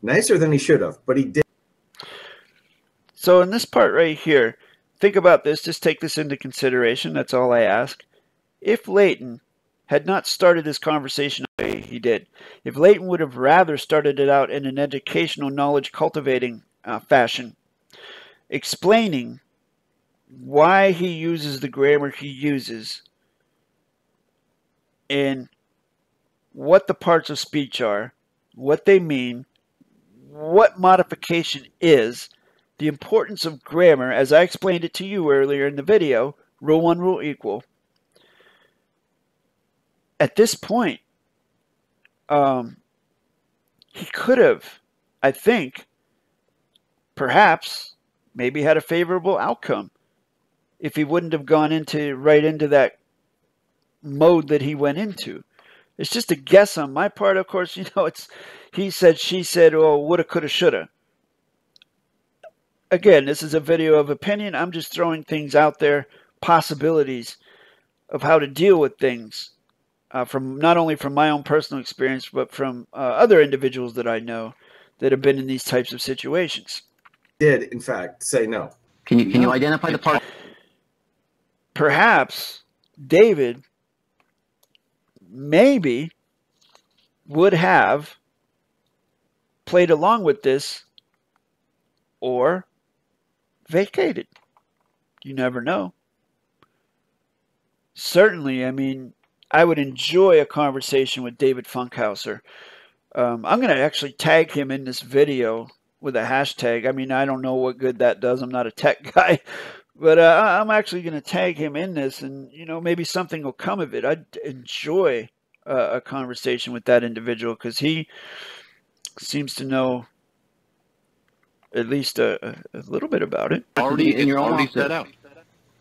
Nicer than he should have, but he did. So in this part right here, think about this. Just take this into consideration. That's all I ask. If Leighton had not started this conversation the way he did, if Leighton would have rather started it out in an educational, knowledge cultivating uh, fashion, explaining why he uses the grammar he uses and what the parts of speech are, what they mean, what modification is, the importance of grammar, as I explained it to you earlier in the video, rule one, rule equal. At this point, um, he could have, I think, perhaps, maybe had a favorable outcome if he wouldn't have gone into right into that mode that he went into. It's just a guess on my part, of course. You know, it's he said, she said, oh, woulda, coulda, shoulda again, this is a video of opinion. I'm just throwing things out there, possibilities of how to deal with things uh, from not only from my own personal experience, but from uh, other individuals that I know that have been in these types of situations. Did in fact say no. Can you can you identify the part? Perhaps David maybe would have played along with this or vacated. You never know. Certainly, I mean, I would enjoy a conversation with David Funkhouser. Um, I'm going to actually tag him in this video with a hashtag. I mean, I don't know what good that does. I'm not a tech guy, but uh, I'm actually going to tag him in this, and you know, maybe something will come of it. I'd enjoy uh, a conversation with that individual because he seems to know at least a, a little bit about it. Already, in it's your own already office. set out.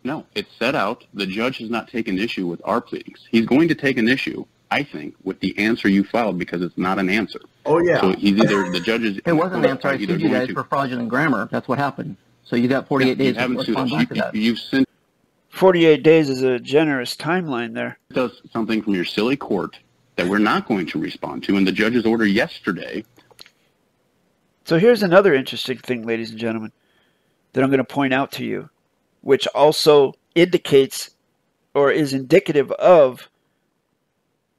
No, it's set out. The judge has not taken issue with our pleadings. He's going to take an issue, I think, with the answer you filed because it's not an answer. Oh yeah. So he's either the judge is. It wasn't an answer. I either sued you guys to- for fraudulent grammar. That's what happened. So you got 48 you days to haven't sued us. back You, you've sent 48 days is a generous timeline there. Does something from your silly court that we're not going to respond to, and the judge's order yesterday So here's another interesting thing, ladies and gentlemen, that I'm going to point out to you, which also indicates or is indicative of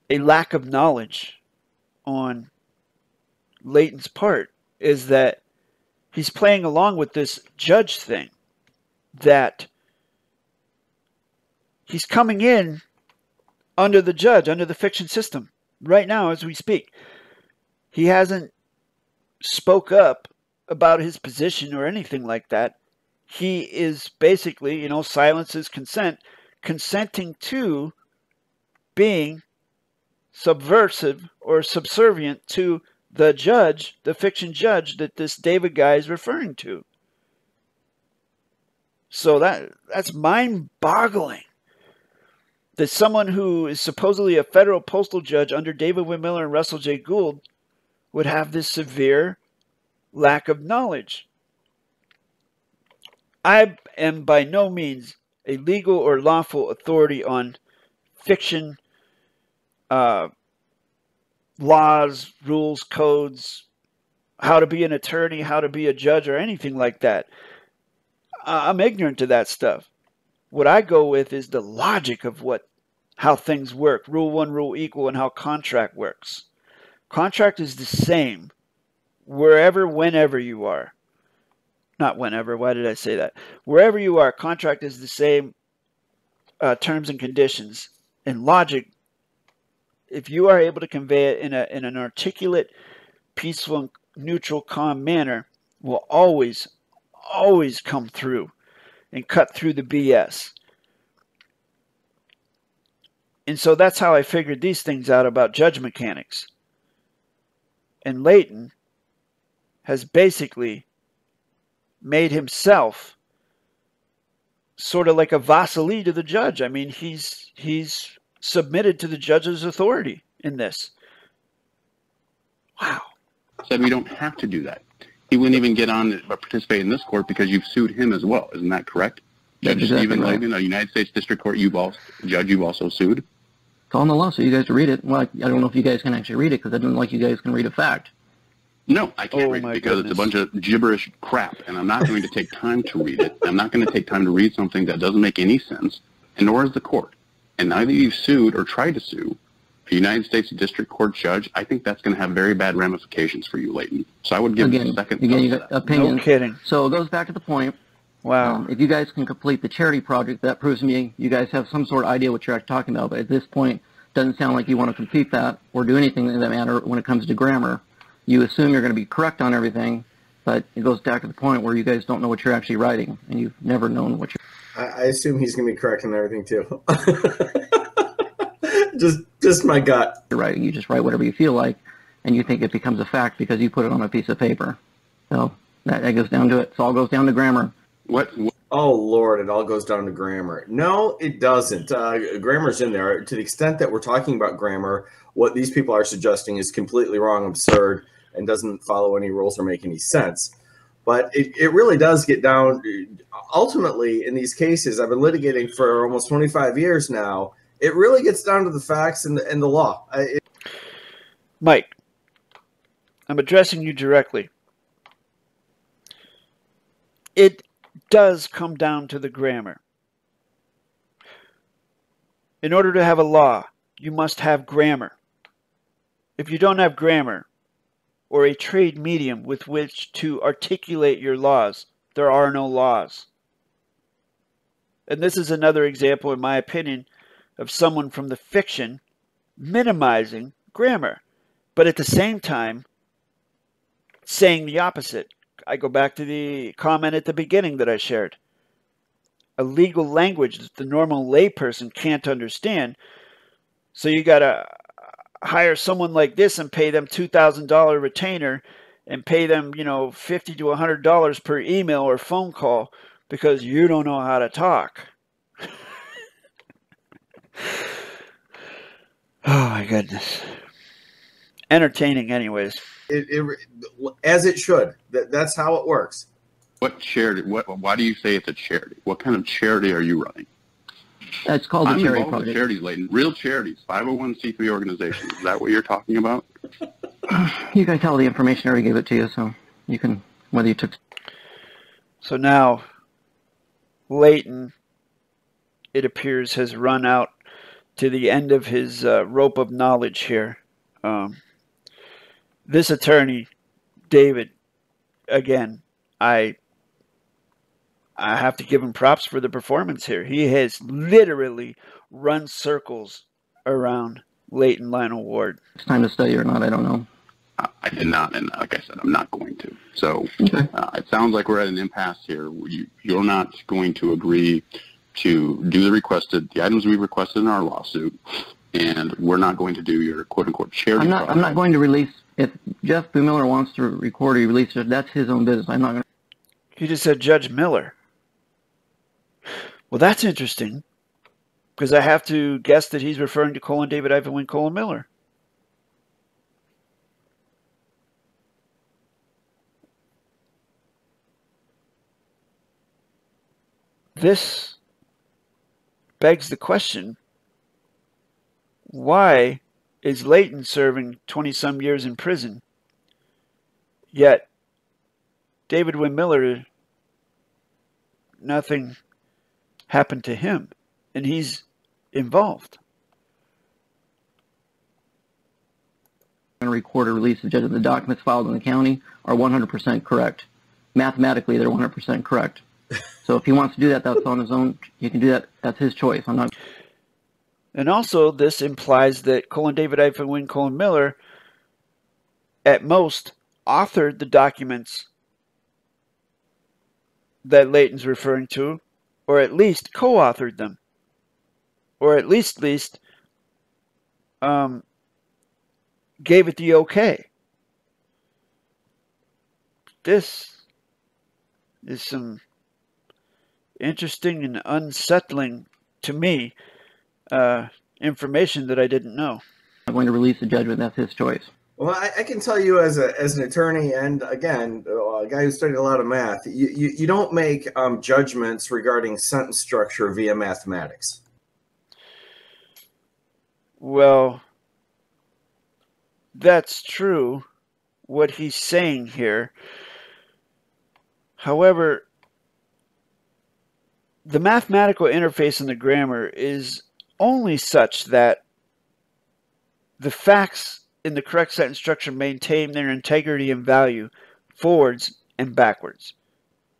a lack of knowledge on Leighton's part, is that he's playing along with this judge thing that he's coming in under the judge, under the fiction system, right now as we speak. He hasn't spoke up about his position or anything like that. He is basically, you know, silence is consent, consenting to being subversive or subservient to the judge, the fiction judge that this David guy is referring to. So that that's mind-boggling. That someone who is supposedly a federal postal judge under David Wynn and Russell J. Gould would have this severe lack of knowledge. I am by no means a legal or lawful authority on fiction, uh, laws, rules, codes, how to be an attorney, how to be a judge, or anything like that. I'm ignorant to that stuff. What I go with is the logic of what how things work, rule one, rule equal, and how contract works. Contract is the same wherever, whenever you are. Not whenever, why did I say that? Wherever you are, contract is the same uh, terms and conditions. And logic, if you are able to convey it in, a, in an articulate, peaceful, neutral, calm manner, will always, always come through and cut through the BS. And so that's how I figured these things out about judge mechanics. And Leighton has basically made himself sort of like a vassally to the judge. I mean, he's he's submitted to the judge's authority in this. Wow. said we don't have to do that. He wouldn't even get on or participate in this court because you've sued him as well. Isn't that correct? That's Judge exactly Steven right. Logan, a United States District Court, you've also judge you've also sued. It's all in the law, so you guys to read it. Well, I I don't know if you guys can actually read it because I don't like you guys can read a fact. No, I can't Oh, read it because it's a bunch of gibberish crap, and I'm not going to take time to read it. I'm not going to take time to read something that doesn't make any sense, and nor is the court. And neither you've sued or tried to sue a United States District Court judge. I think that's going to have very bad ramifications for you, Leighton. So I would give Again, a second again, you got to No kidding. So it goes back to the point. Wow. Um, if you guys can complete the charity project, that proves to me you guys have some sort of idea what you're actually talking about. But at this point, doesn't sound like you want to complete that or do anything in that matter when it comes to grammar. You assume you're going to be correct on everything, but it goes back to the point where you guys don't know what you're actually writing, and you've never known what you're. I, I assume he's gonna be correct on everything too. just, just my gut. you're writing. You just write whatever you feel like, and you think it becomes a fact because you put it on a piece of paper. So that, that goes down to it. It all goes down to grammar. What, what Oh Lord, it all goes down to grammar. No, it doesn't. Uh, grammar's in there to the extent that we're talking about grammar. What these people are suggesting is completely wrong, absurd, and doesn't follow any rules or make any sense. But it, it really does get down. Ultimately, in these cases, I've been litigating for almost 25 years now. It really gets down to the facts and the, and the law. I, it, Mike, I'm addressing you directly. It does come down to the grammar. In order to have a law, you must have grammar. If you don't have grammar, or a trade medium with which to articulate your laws. There are no laws. And this is another example, in my opinion, of someone from the fiction minimizing grammar, but at the same time saying the opposite. I go back to the comment at the beginning that I shared. A legal language that the normal layperson can't understand. So you got to hire someone like this and pay them $2,000 retainer and pay them, you know, 50 to $100 per email or phone call because you don't know how to talk. oh my goodness. Entertaining anyways. It, it, as it should. That, that's how it works. What charity? What? Why do you say it's a charity? What kind of charity are you running? It's called the I'm Charity involved with Project. charities, Leighton. Real charities, 501c3 organizations. Is that what you're talking about? You can tell the information I already gave it to you, so you can whether you took So now, Leighton, it appears, has run out to the end of his uh, rope of knowledge here. Um, this attorney, David, again, I I have to give him props for the performance here. He has literally run circles around Leighton Lionel Ward. it's time to study or not. I don't know. I I did not, and like I said, I'm not going to. So Okay. uh, it sounds like we're at an impasse here. You, you're not going to agree to do the requested, the items we requested in our lawsuit, and we're not going to do your quote unquote charity. I'm not. I'm not going to release. If Jeff B. Miller wants to record or release it, that's his own business. I'm not going. to He just said Judge Miller. Well, that's interesting because I have to guess that he's referring to colon David Ivan Wynn colon Miller. This begs the question why is Leighton serving 20 some years in prison? Yet David Wynn Miller, nothing happened to him, and he's involved. record or release the judge. The documents filed in the county are 100% correct. Mathematically, they're 100% correct. So if he wants to do that, that's on his own. He can do that. That's his choice. I'm not. And also, this implies that colon David Wynn colon Miller, at most, authored the documents that Leighton's referring to, or at least co-authored them, or at least least um, gave it the okay. This is some interesting and unsettling to me uh, information that I didn't know. I'm going to release the judgment. That's his choice. Well, I, I can tell you as a as an attorney, and again, a guy who studied a lot of math, you you, you don't make um, judgments regarding sentence structure via mathematics. Well, that's true, what he's saying here. However, the mathematical interface in the grammar is only such that the facts in the correct sentence structure maintain their integrity and value forwards and backwards,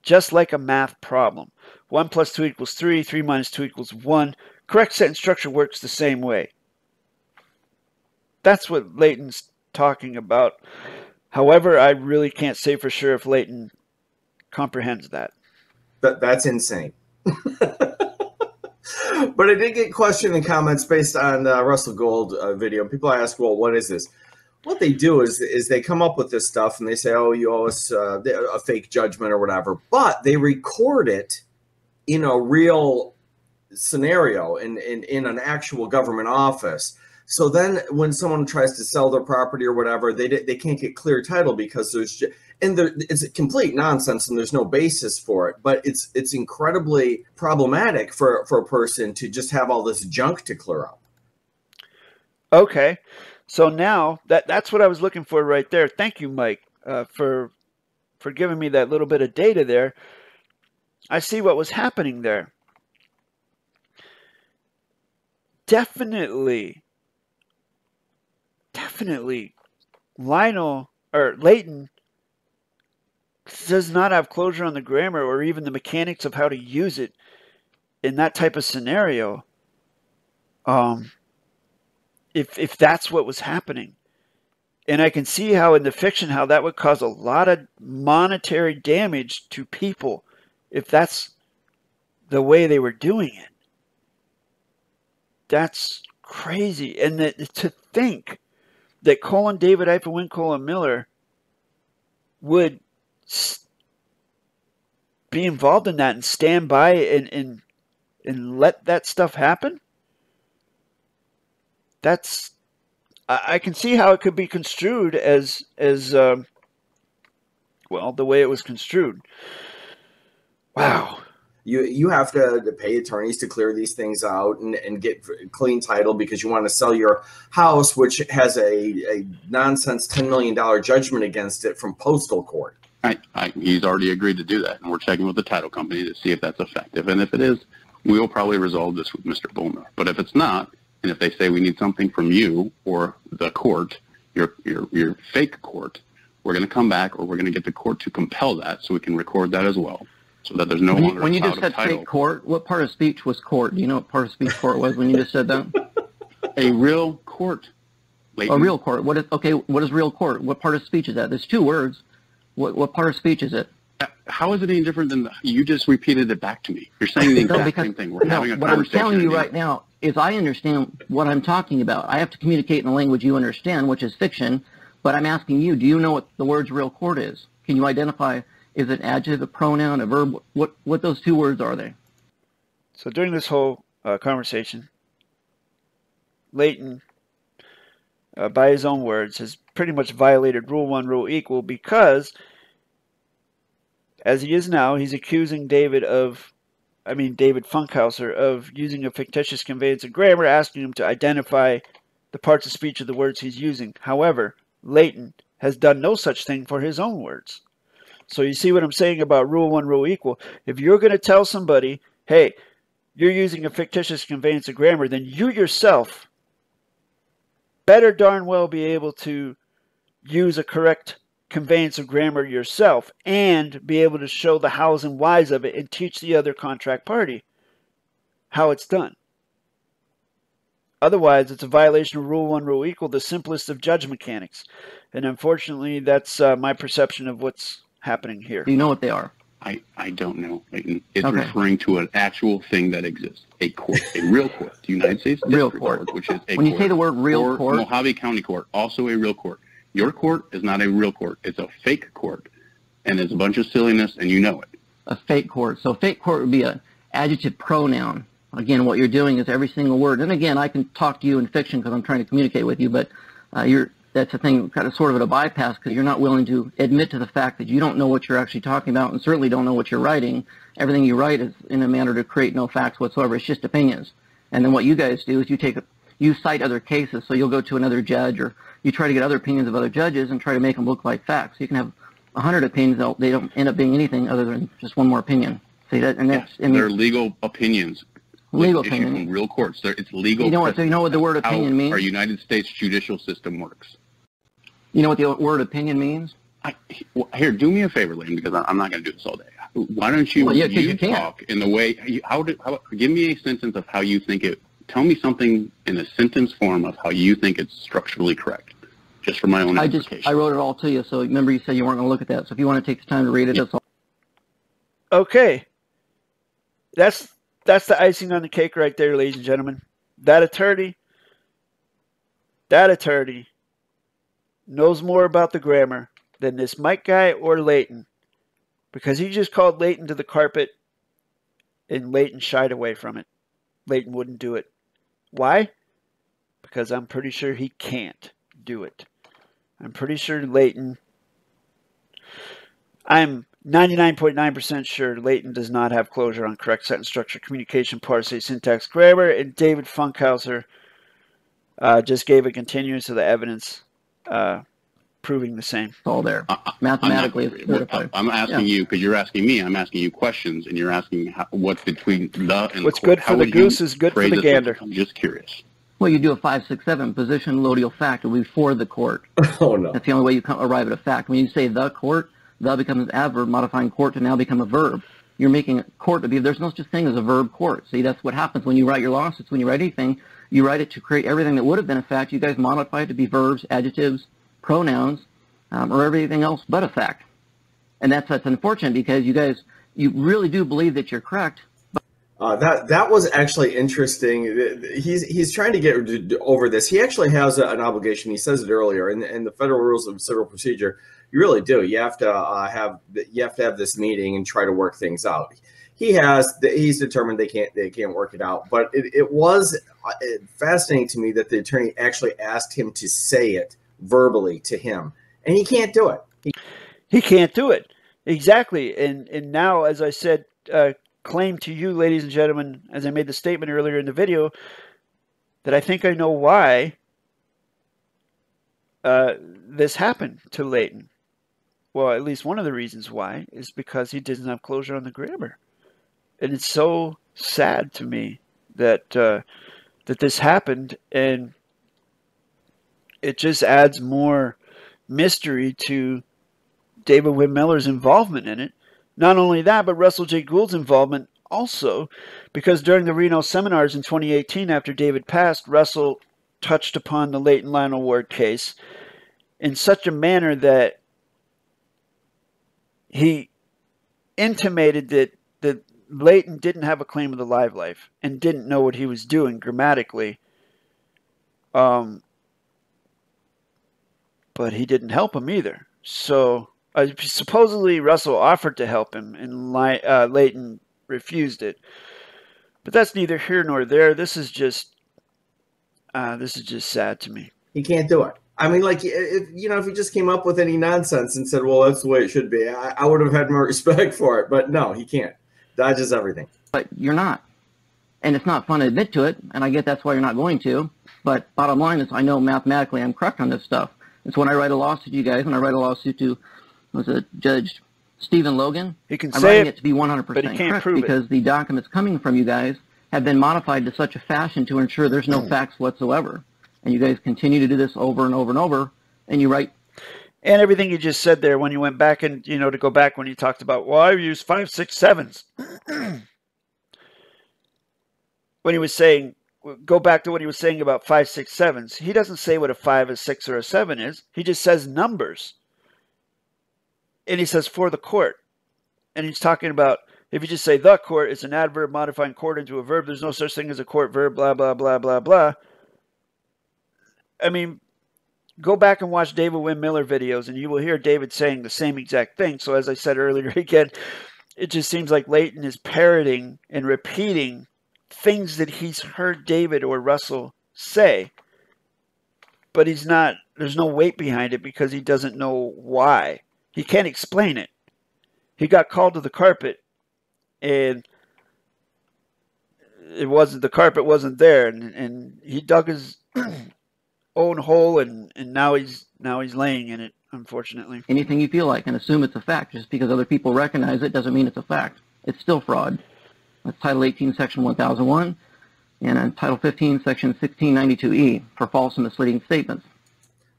just like a math problem. 1 plus 2 equals 3, 3 minus 2 equals 1. Correct sentence structure works the same way. That's what Leighton's talking about. However, I really can't say for sure if Leighton comprehends that. That that's insane. but I did get questioned and comments based on the Russell Gould uh, video. People ask, "Well, what is this?" What they do is is they come up with this stuff and they say, "Oh, you owe us uh, a fake judgment or whatever," but they record it in a real scenario in, in in an actual government office. So then, when someone tries to sell their property or whatever, they they can't get clear title because there's and there, it's complete nonsense and there's no basis for it. But it's it's incredibly problematic for for a person to just have all this junk to clear up. Okay, so now that that's what I was looking for right there. Thank you, Mike, uh, for for giving me that little bit of data there. I see what was happening there. Definitely, definitely, Lionel or Leighton does not have closure on the grammar or even the mechanics of how to use it in that type of scenario. Um, if if that's what was happening, and I can see how in the fiction how that would cause a lot of monetary damage to people if that's the way they were doing it. That's crazy, and that, to think that colon David Ifa colon Miller would be involved in that and stand by and and and let that stuff happen? That's I, I can see how it could be construed as as um, well the way it was construed. Wow. You you have to, to, pay attorneys to clear these things out and, and get clean title because you want to sell your house which has a, a nonsense $10 million judgment against it from postal court I, I, he's already agreed to do that, and we're checking with the title company to see if that's effective. And if it is, we will probably resolve this with Mr. Bullner. But if it's not, and if they say we need something from you or the court, your your your fake court, we're going to come back, or we're going to get the court to compel that, so we can record that as well, so that there's no when longer. You, when you just said fake court, what part of speech was court? Do you know what part of speech court was when you just said that? A real court. Leighton. A real court. What is okay? What is real court? What part of speech is that? There's two words. What, what part of speech is it? How is it any different than the, you just repeated it back to me? You're saying the exact no, because, same thing. We're no, having a what conversation. I'm telling you right now is I understand what I'm talking about. I have to communicate in a language you understand, which is fiction. But I'm asking you, do you know what the words real court is? Can you identify, is it adjective, a pronoun, a verb? What, what those two words are they? So during this whole uh, conversation, Leighton, uh, by his own words, has pretty much violated Rule 1, Rule Equal because, as he is now, he's accusing David of, I mean, David Funkhouser, of using a fictitious conveyance of grammar, asking him to identify the parts of speech of the words he's using. However, Leighton has done no such thing for his own words. So you see what I'm saying about Rule 1, Rule Equal? If you're going to tell somebody, hey, you're using a fictitious conveyance of grammar, then you yourself better darn well be able to use a correct conveyance of grammar yourself and be able to show the hows and whys of it and teach the other contract party how it's done. Otherwise, it's a violation of Rule 1, Rule Equal, the simplest of judge mechanics. And unfortunately, that's uh, my perception of what's happening here. Do you know what they are? I, I don't know. It's okay. referring to an actual thing that exists, a court, a real court, the United States real court. court. which is a when you say the word real court, Mohave County Court, also a real court. Your court is not a real court; it's a fake court, and it's a bunch of silliness, and you know it. A fake court. So fake court would be an adjective pronoun. Again, what you're doing is every single word. And again, I can talk to you in fiction because I'm trying to communicate with you, but uh, you're that's a thing, kind of sort of a bypass because you're not willing to admit to the fact that you don't know what you're actually talking about and certainly don't know what you're writing. Everything you write is in a manner to create no facts whatsoever. It's just opinions. And then what you guys do is you take, you cite other cases. So you'll go to another judge or you try to get other opinions of other judges and try to make them look like facts. You can have a hundred opinions. They don't end up being anything other than just one more opinion. See that? And that's, yes, they're legal opinions. Legal opinion. From real courts. They're, it's legal. You know what? So you know what the word opinion means? Our United States judicial system works. You know what the word opinion means? I, here, do me a favor, Liam, because I'm not going to do this all day. Why don't you, well, yeah, you, you talk in the way, how, do, how, give me a sentence of how you think it, tell me something in a sentence form of how you think it's structurally correct, just for my own I just, I wrote it all to you, so remember you said you weren't going to look at that, so if you want to take the time to read it, yeah. that's all. Okay. That's, that's the icing on the cake right there, ladies and gentlemen. That attorney, that attorney knows more about the grammar than this Mike guy or Leighton because he just called Leighton to the carpet and Leighton shied away from it. Leighton wouldn't do it. Why? Because I'm pretty sure he can't do it. I'm pretty sure Leighton. I'm 99.9% sure Leighton does not have closure on correct sentence structure, communication, parse, syntax, grammar, and David Funkhouser uh, just gave a continuance of the evidence uh, proving the same. All there. Mathematically, I'm, not, I'm asking yeah. you because you're asking me. I'm asking you questions, and you're asking how, what's between the and what's the good for the goose is good for the gander. I'm just curious. Well, you do a five, six, seven position loadial fact. It will be for the court. Oh no. That's the only way you come, arrive at a fact. When you say the court, the becomes an adverb, modifying court to now become a verb. You're making court to be. There's no such thing as a verb court. See, that's what happens when you write your lawsuits. When you write anything, you write it to create everything that would have been a fact. You guys modify it to be verbs, adjectives, pronouns, um, or everything else but a fact. And that's that's unfortunate because you guys you really do believe that you're correct, Uh, that that was actually interesting. He's he's trying to get over this. He actually has a, an obligation. He says it earlier in, in the federal rules of civil procedure. You really do. You have to uh, have you have to have this meeting and try to work things out. He has. He's determined they can't they can't work it out. But it, it was uh, fascinating to me that the attorney actually asked him to say it verbally to him, and he can't do it. He, He can't do it exactly. And and now, as I said, uh, claim to you, ladies and gentlemen, as I made the statement earlier in the video, that I think I know why uh, this happened to Leighton. Well, at least one of the reasons why is because he doesn't have closure on the grammar, and it's so sad to me that uh, that this happened, and it just adds more mystery to David Wynn Miller's involvement in it. Not only that, but Russell J. Gould's involvement also, because during the Reno seminars in 2018, after David passed, Russell touched upon the Leighton Lionel Ward case in such a manner that he intimated that that Leighton didn't have a claim of the live life and didn't know what he was doing grammatically. Um, but he didn't help him either. So uh, supposedly Russell offered to help him, and Li- uh, Leighton refused it. But that's neither here nor there. This is just uh, this is just sad to me. he can't do it. I mean, like if you know, if he just came up with any nonsense and said, "Well, that's the way it should be," I, I would have had more respect for it. But no, he can't. Dodges everything. but you're not. And it's not fun to admit to it, and I get that's why you're not going to. But bottom line is, I know mathematically I'm correct on this stuff. It's when I write a lawsuit to you guys, when I write a lawsuit to was it Judge Steven Logan, He can I'm say writing it, it to be 100% but he can't correct prove it. because the documents coming from you guys have been modified to such a fashion to ensure there's no hmm. facts whatsoever. And you guys continue to do this over and over and over, and you write and everything you just said there when you went back and you know to go back when you talked about well I use five six sevens when he was saying go back to what he was saying about five six sevens. He doesn't say what a five a six or a seven is. He just says numbers. And he says for the court. And he's talking about if you just say the court it's an adverb modifying court into a verb. There's no such thing as a court verb blah blah blah blah blah. I mean go back and watch David Wynn Miller videos, and you will hear David saying the same exact thing. So, as I said earlier, again, it just seems like Leighton is parroting and repeating things that he's heard David or Russell say, but he's not. There's no weight behind it because he doesn't know why. He can't explain it. He got called to the carpet, and it wasn't the carpet wasn't there, and and he dug his own hole and and now he's now he's laying in it unfortunately anything you feel like and assume it's a fact. Just because other people recognize it doesn't mean it's a fact. It's still fraud. That's Title 18, Section 1001, and Title 15, Section 1692E for false and misleading statements.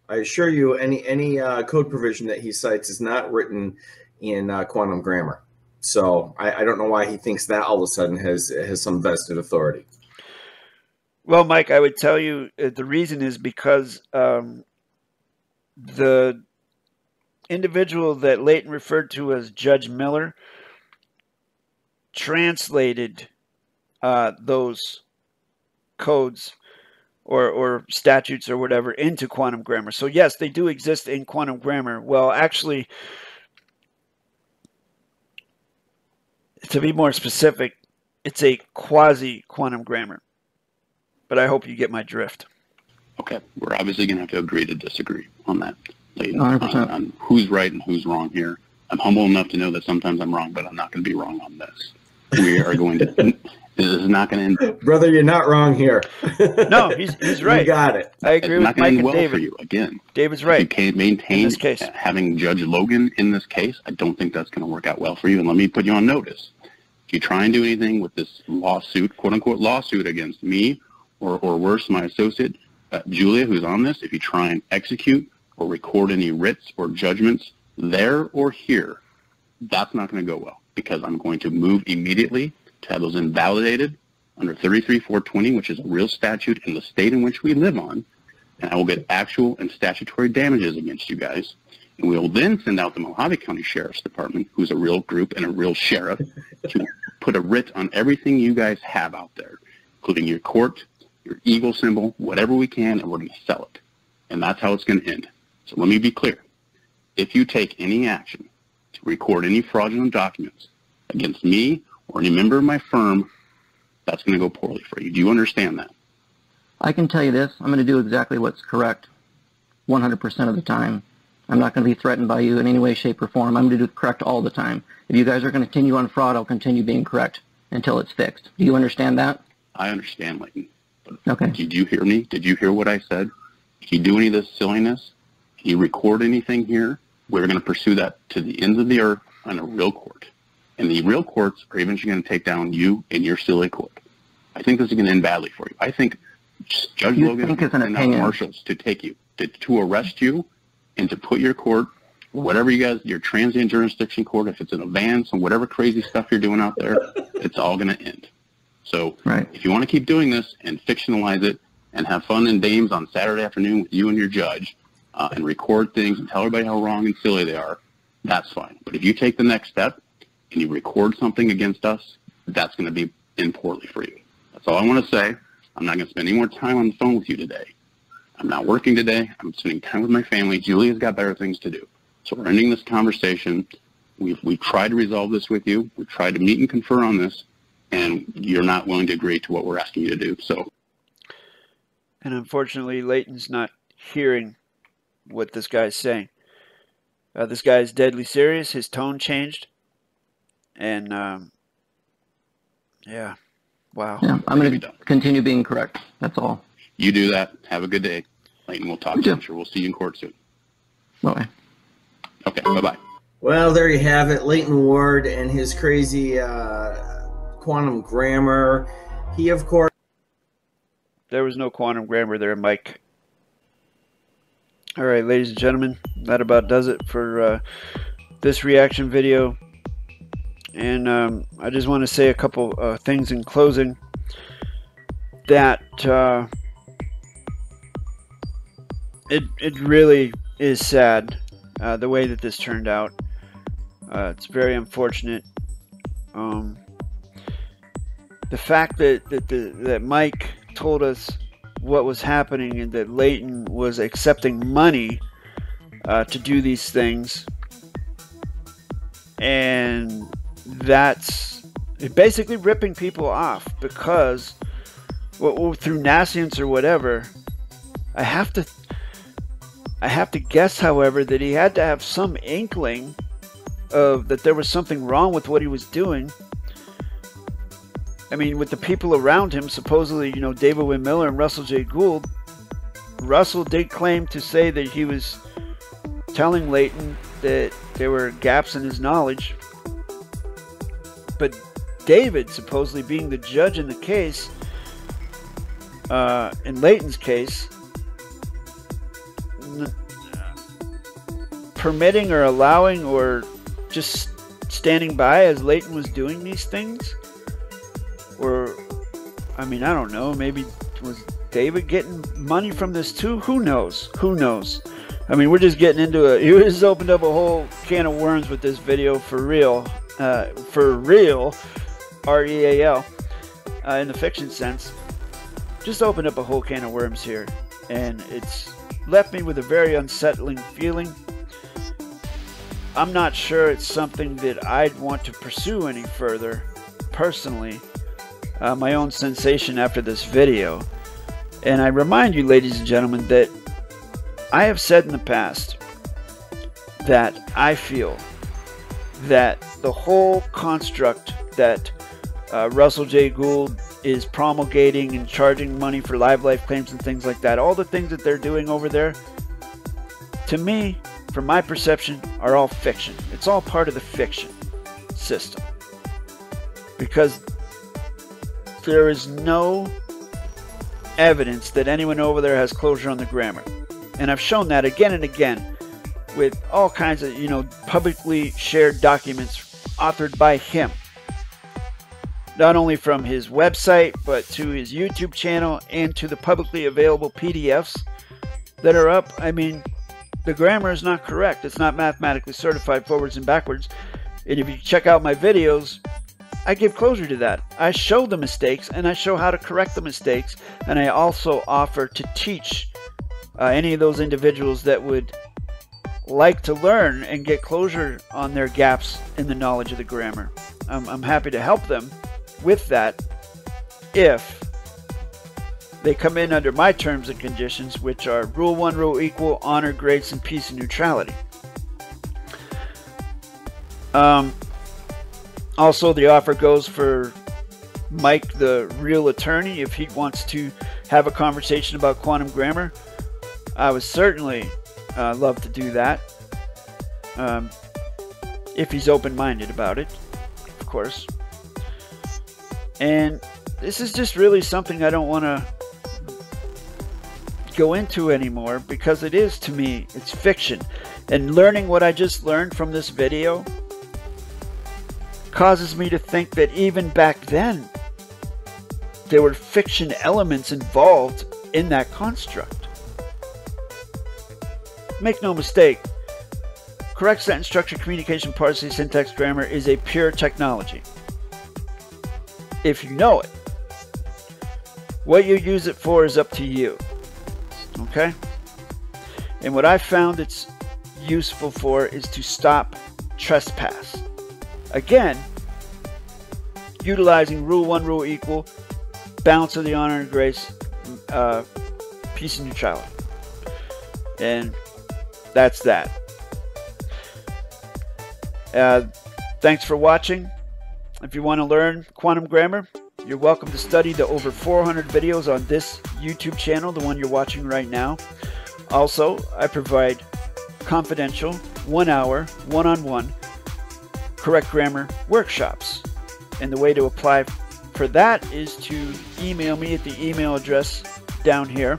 I assure you, any any uh, code provision that he cites is not written in uh, quantum grammar. So I, I don't know why he thinks that all of a sudden has has some vested authority. well mike i would tell you uh, the reason is because um, the individual that leighton referred to as judge miller translated uh, those codes or, or statutes or whatever into quantum grammar. So yes, they do exist in quantum grammar. Well, actually, to be more specific, it's a quasi quantum grammar. But I hope you get my drift. Okay, we're obviously going to have to agree to disagree on that, Leighton, 100%. on, on who's right and who's wrong here. I'm humble enough to know that sometimes I'm wrong, but I'm not going to be wrong on this. We are going to. this is not going to end. Brother, you're not wrong here. No, he's he's You right. got it. I agree It's with not Mike end and well for David. you. Again, David's if you right. can't maintain this case. having Judge Logan in this case, I don't think that's going to work out well for you. And let me put you on notice. If you try and do anything with this lawsuit, quote unquote lawsuit against me or, or worse, my associate, uh, Julia, who's on this, if you try and execute or record any writs or judgments there or here, that's not going to go well because I'm going to move immediately to have those invalidated under 33420, which is a real statute in the state in which we live on, and I will get actual and statutory damages against you guys. And we will then send out the Mohave County Sheriff's Department, who's a real group and a real sheriff, to put a writ on everything you guys have out there, including your court, your eagle symbol, whatever we can, and we're going to sell it. And that's how it's going to end. So let me be clear. If you take any action record any fraudulent documents against me or any member of my firm, that's going to go poorly for you. Do you understand that? I can tell you this. I'm going to do exactly what's correct 100% of the time. I'm not going to be threatened by you in any way, shape, or form. I'm going to do correct all the time. If you guys are going to continue on fraud, I'll continue being correct until it's fixed. Do you understand that? I understand, Leighton. Okay. Did you hear me? Did you hear what I said? If you do any of this silliness, if you record anything here, we're going to pursue that to the ends of the earth on a real court. And the real courts are eventually going to take down you and your silly court. I think this is going to end badly for you. I think Judge You Logan think an opinion. marshals to take you, to, to arrest you, and to put your court, whatever you guys, your transient jurisdiction court, if it's in a van, some whatever crazy stuff you're doing out there, it's all going to end. So Right. if you want to keep doing this and fictionalize it and have fun and games on Saturday afternoon with you and your judge uh, and record things and tell everybody how wrong and silly they are, that's fine. But if you take the next step and you record something against us, that's going to be in poorly for you. That's all I want to say. I'm not going to spend any more time on the phone with you today. I'm not working today. I'm spending time with my family. Julia's got better things to do. So we're ending this conversation. We've, we've tried to resolve this with you. We've tried to meet and confer on this, and you're not willing to agree to what we're asking you to do. So And unfortunately, Leighton's not hearing what this guy's saying. Uh, this guy is deadly serious. His tone changed. And, um, yeah. Wow. Yeah, I'm going to continue being correct. That's all. you do that. Have a good day. Leighton, we'll talk to you. I'm sure we'll see you in court soon. Bye. Okay, bye-bye. Well, there you have it. Leighton Ward and his crazy uh, quantum grammar. He, of course, There was no quantum grammar there, Mike. All right, ladies and gentlemen, that about does it for uh, this reaction video. And um, I just want to say a couple uh, things in closing. That uh, it it really is sad uh, the way that this turned out. Uh, it's very unfortunate. Um, the fact that that, the, that Mike told us what was happening and that Leighton was accepting money uh, to do these things, and that's basically ripping people off because well, through nescience or whatever. I have to. I have to guess, however, that he had to have some inkling of that there was something wrong with what he was doing. I mean, with the people around him, supposedly, you know, David Wynn Miller and Russell J. Gould, Russell did claim to say that he was telling Leighton that there were gaps in his knowledge. But David, supposedly being the judge in the case, uh, in Leighton's case, n- permitting or allowing or just standing by as Leighton was doing these things? Or, I mean, I don't know. Maybe was David getting money from this too? Who knows? Who knows? I mean, we're just getting into it. You just opened up a whole can of worms with this video for real. Uh, for real. R E A L. Uh, in the fiction sense. Just opened up a whole can of worms here. And it's left me with a very unsettling feeling. I'm not sure it's something that I'd want to pursue any further, personally. Uh, my own sensation after this video. And I remind you, ladies and gentlemen, that I have said in the past that I feel that the whole construct that uh, Russell J. Gould is promulgating and charging money for live life claims and things like that, all the things that they're doing over there, to me, from my perception, are all fiction. It's all part of the fiction system. Because there is no evidence that anyone over there has closure on the grammar. And I've shown that again and again with all kinds of, you know, publicly shared documents authored by him. Not only from his website, but to his YouTube channel and to the publicly available PDFs that are up. I mean, the grammar is not correct. It's not mathematically certified forwards and backwards. And if you check out my videos, I give closure to that. I show the mistakes and I show how to correct the mistakes. And I also offer to teach uh, any of those individuals that would like to learn and get closure on their gaps in the knowledge of the grammar. I'm, I'm happy to help them with that if they come in under my terms and conditions, which are Rule 1, Rule Equal, Honor, Grace, and Peace and Neutrality. Um, also, the offer goes for Mike, the real attorney, if he wants to have a conversation about quantum grammar. I would certainly uh, love to do that. Um, if he's open minded about it, of course. And this is just really something I don't want to go into anymore because it is to me, it's fiction. And learning what I just learned from this video causes me to think that even back then, there were fiction elements involved in that construct. Make no mistake, correct sentence structure, communication, parsing, syntax, grammar is a pure technology. If you know it. What you use it for is up to you. Okay? And what I found it's useful for is to stop trespass. Again, utilizing rule one, rule equal, balance of the honor and grace, uh, peace and neutrality. And that's that. Uh, thanks for watching. If you want to learn quantum grammar, you're welcome to study the over 400 videos on this YouTube channel, the one you're watching right now. Also, I provide confidential, one hour, one on one correct grammar workshops. And the way to apply for that is to email me at the email address down here.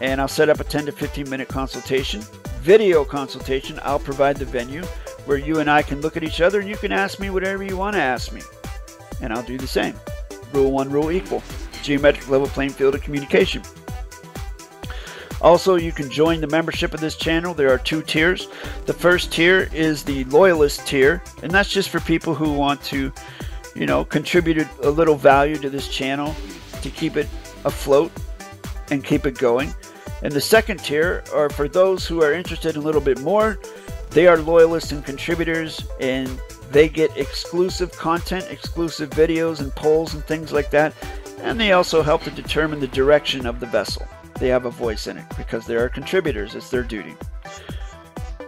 And I'll set up a 10 to 15 minute consultation, video consultation. I'll provide the venue where you and I can look at each other and you can ask me whatever you want to ask me. And I'll do the same. Rule one, rule equal. Geometric level playing field of communication. Also, you can join the membership of this channel. There are two tiers. The first tier is the loyalist tier, and that's just for people who want to, you know, contribute a little value to this channel to keep it afloat and keep it going. And the second tier are for those who are interested in a little bit more. They are loyalists and contributors, and they get exclusive content, exclusive videos and polls and things like that. And they also help to determine the direction of the vessel they have a voice in it because they are contributors. It's their duty.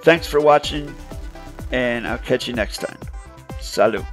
Thanks for watching, and I'll catch you next time. Salut.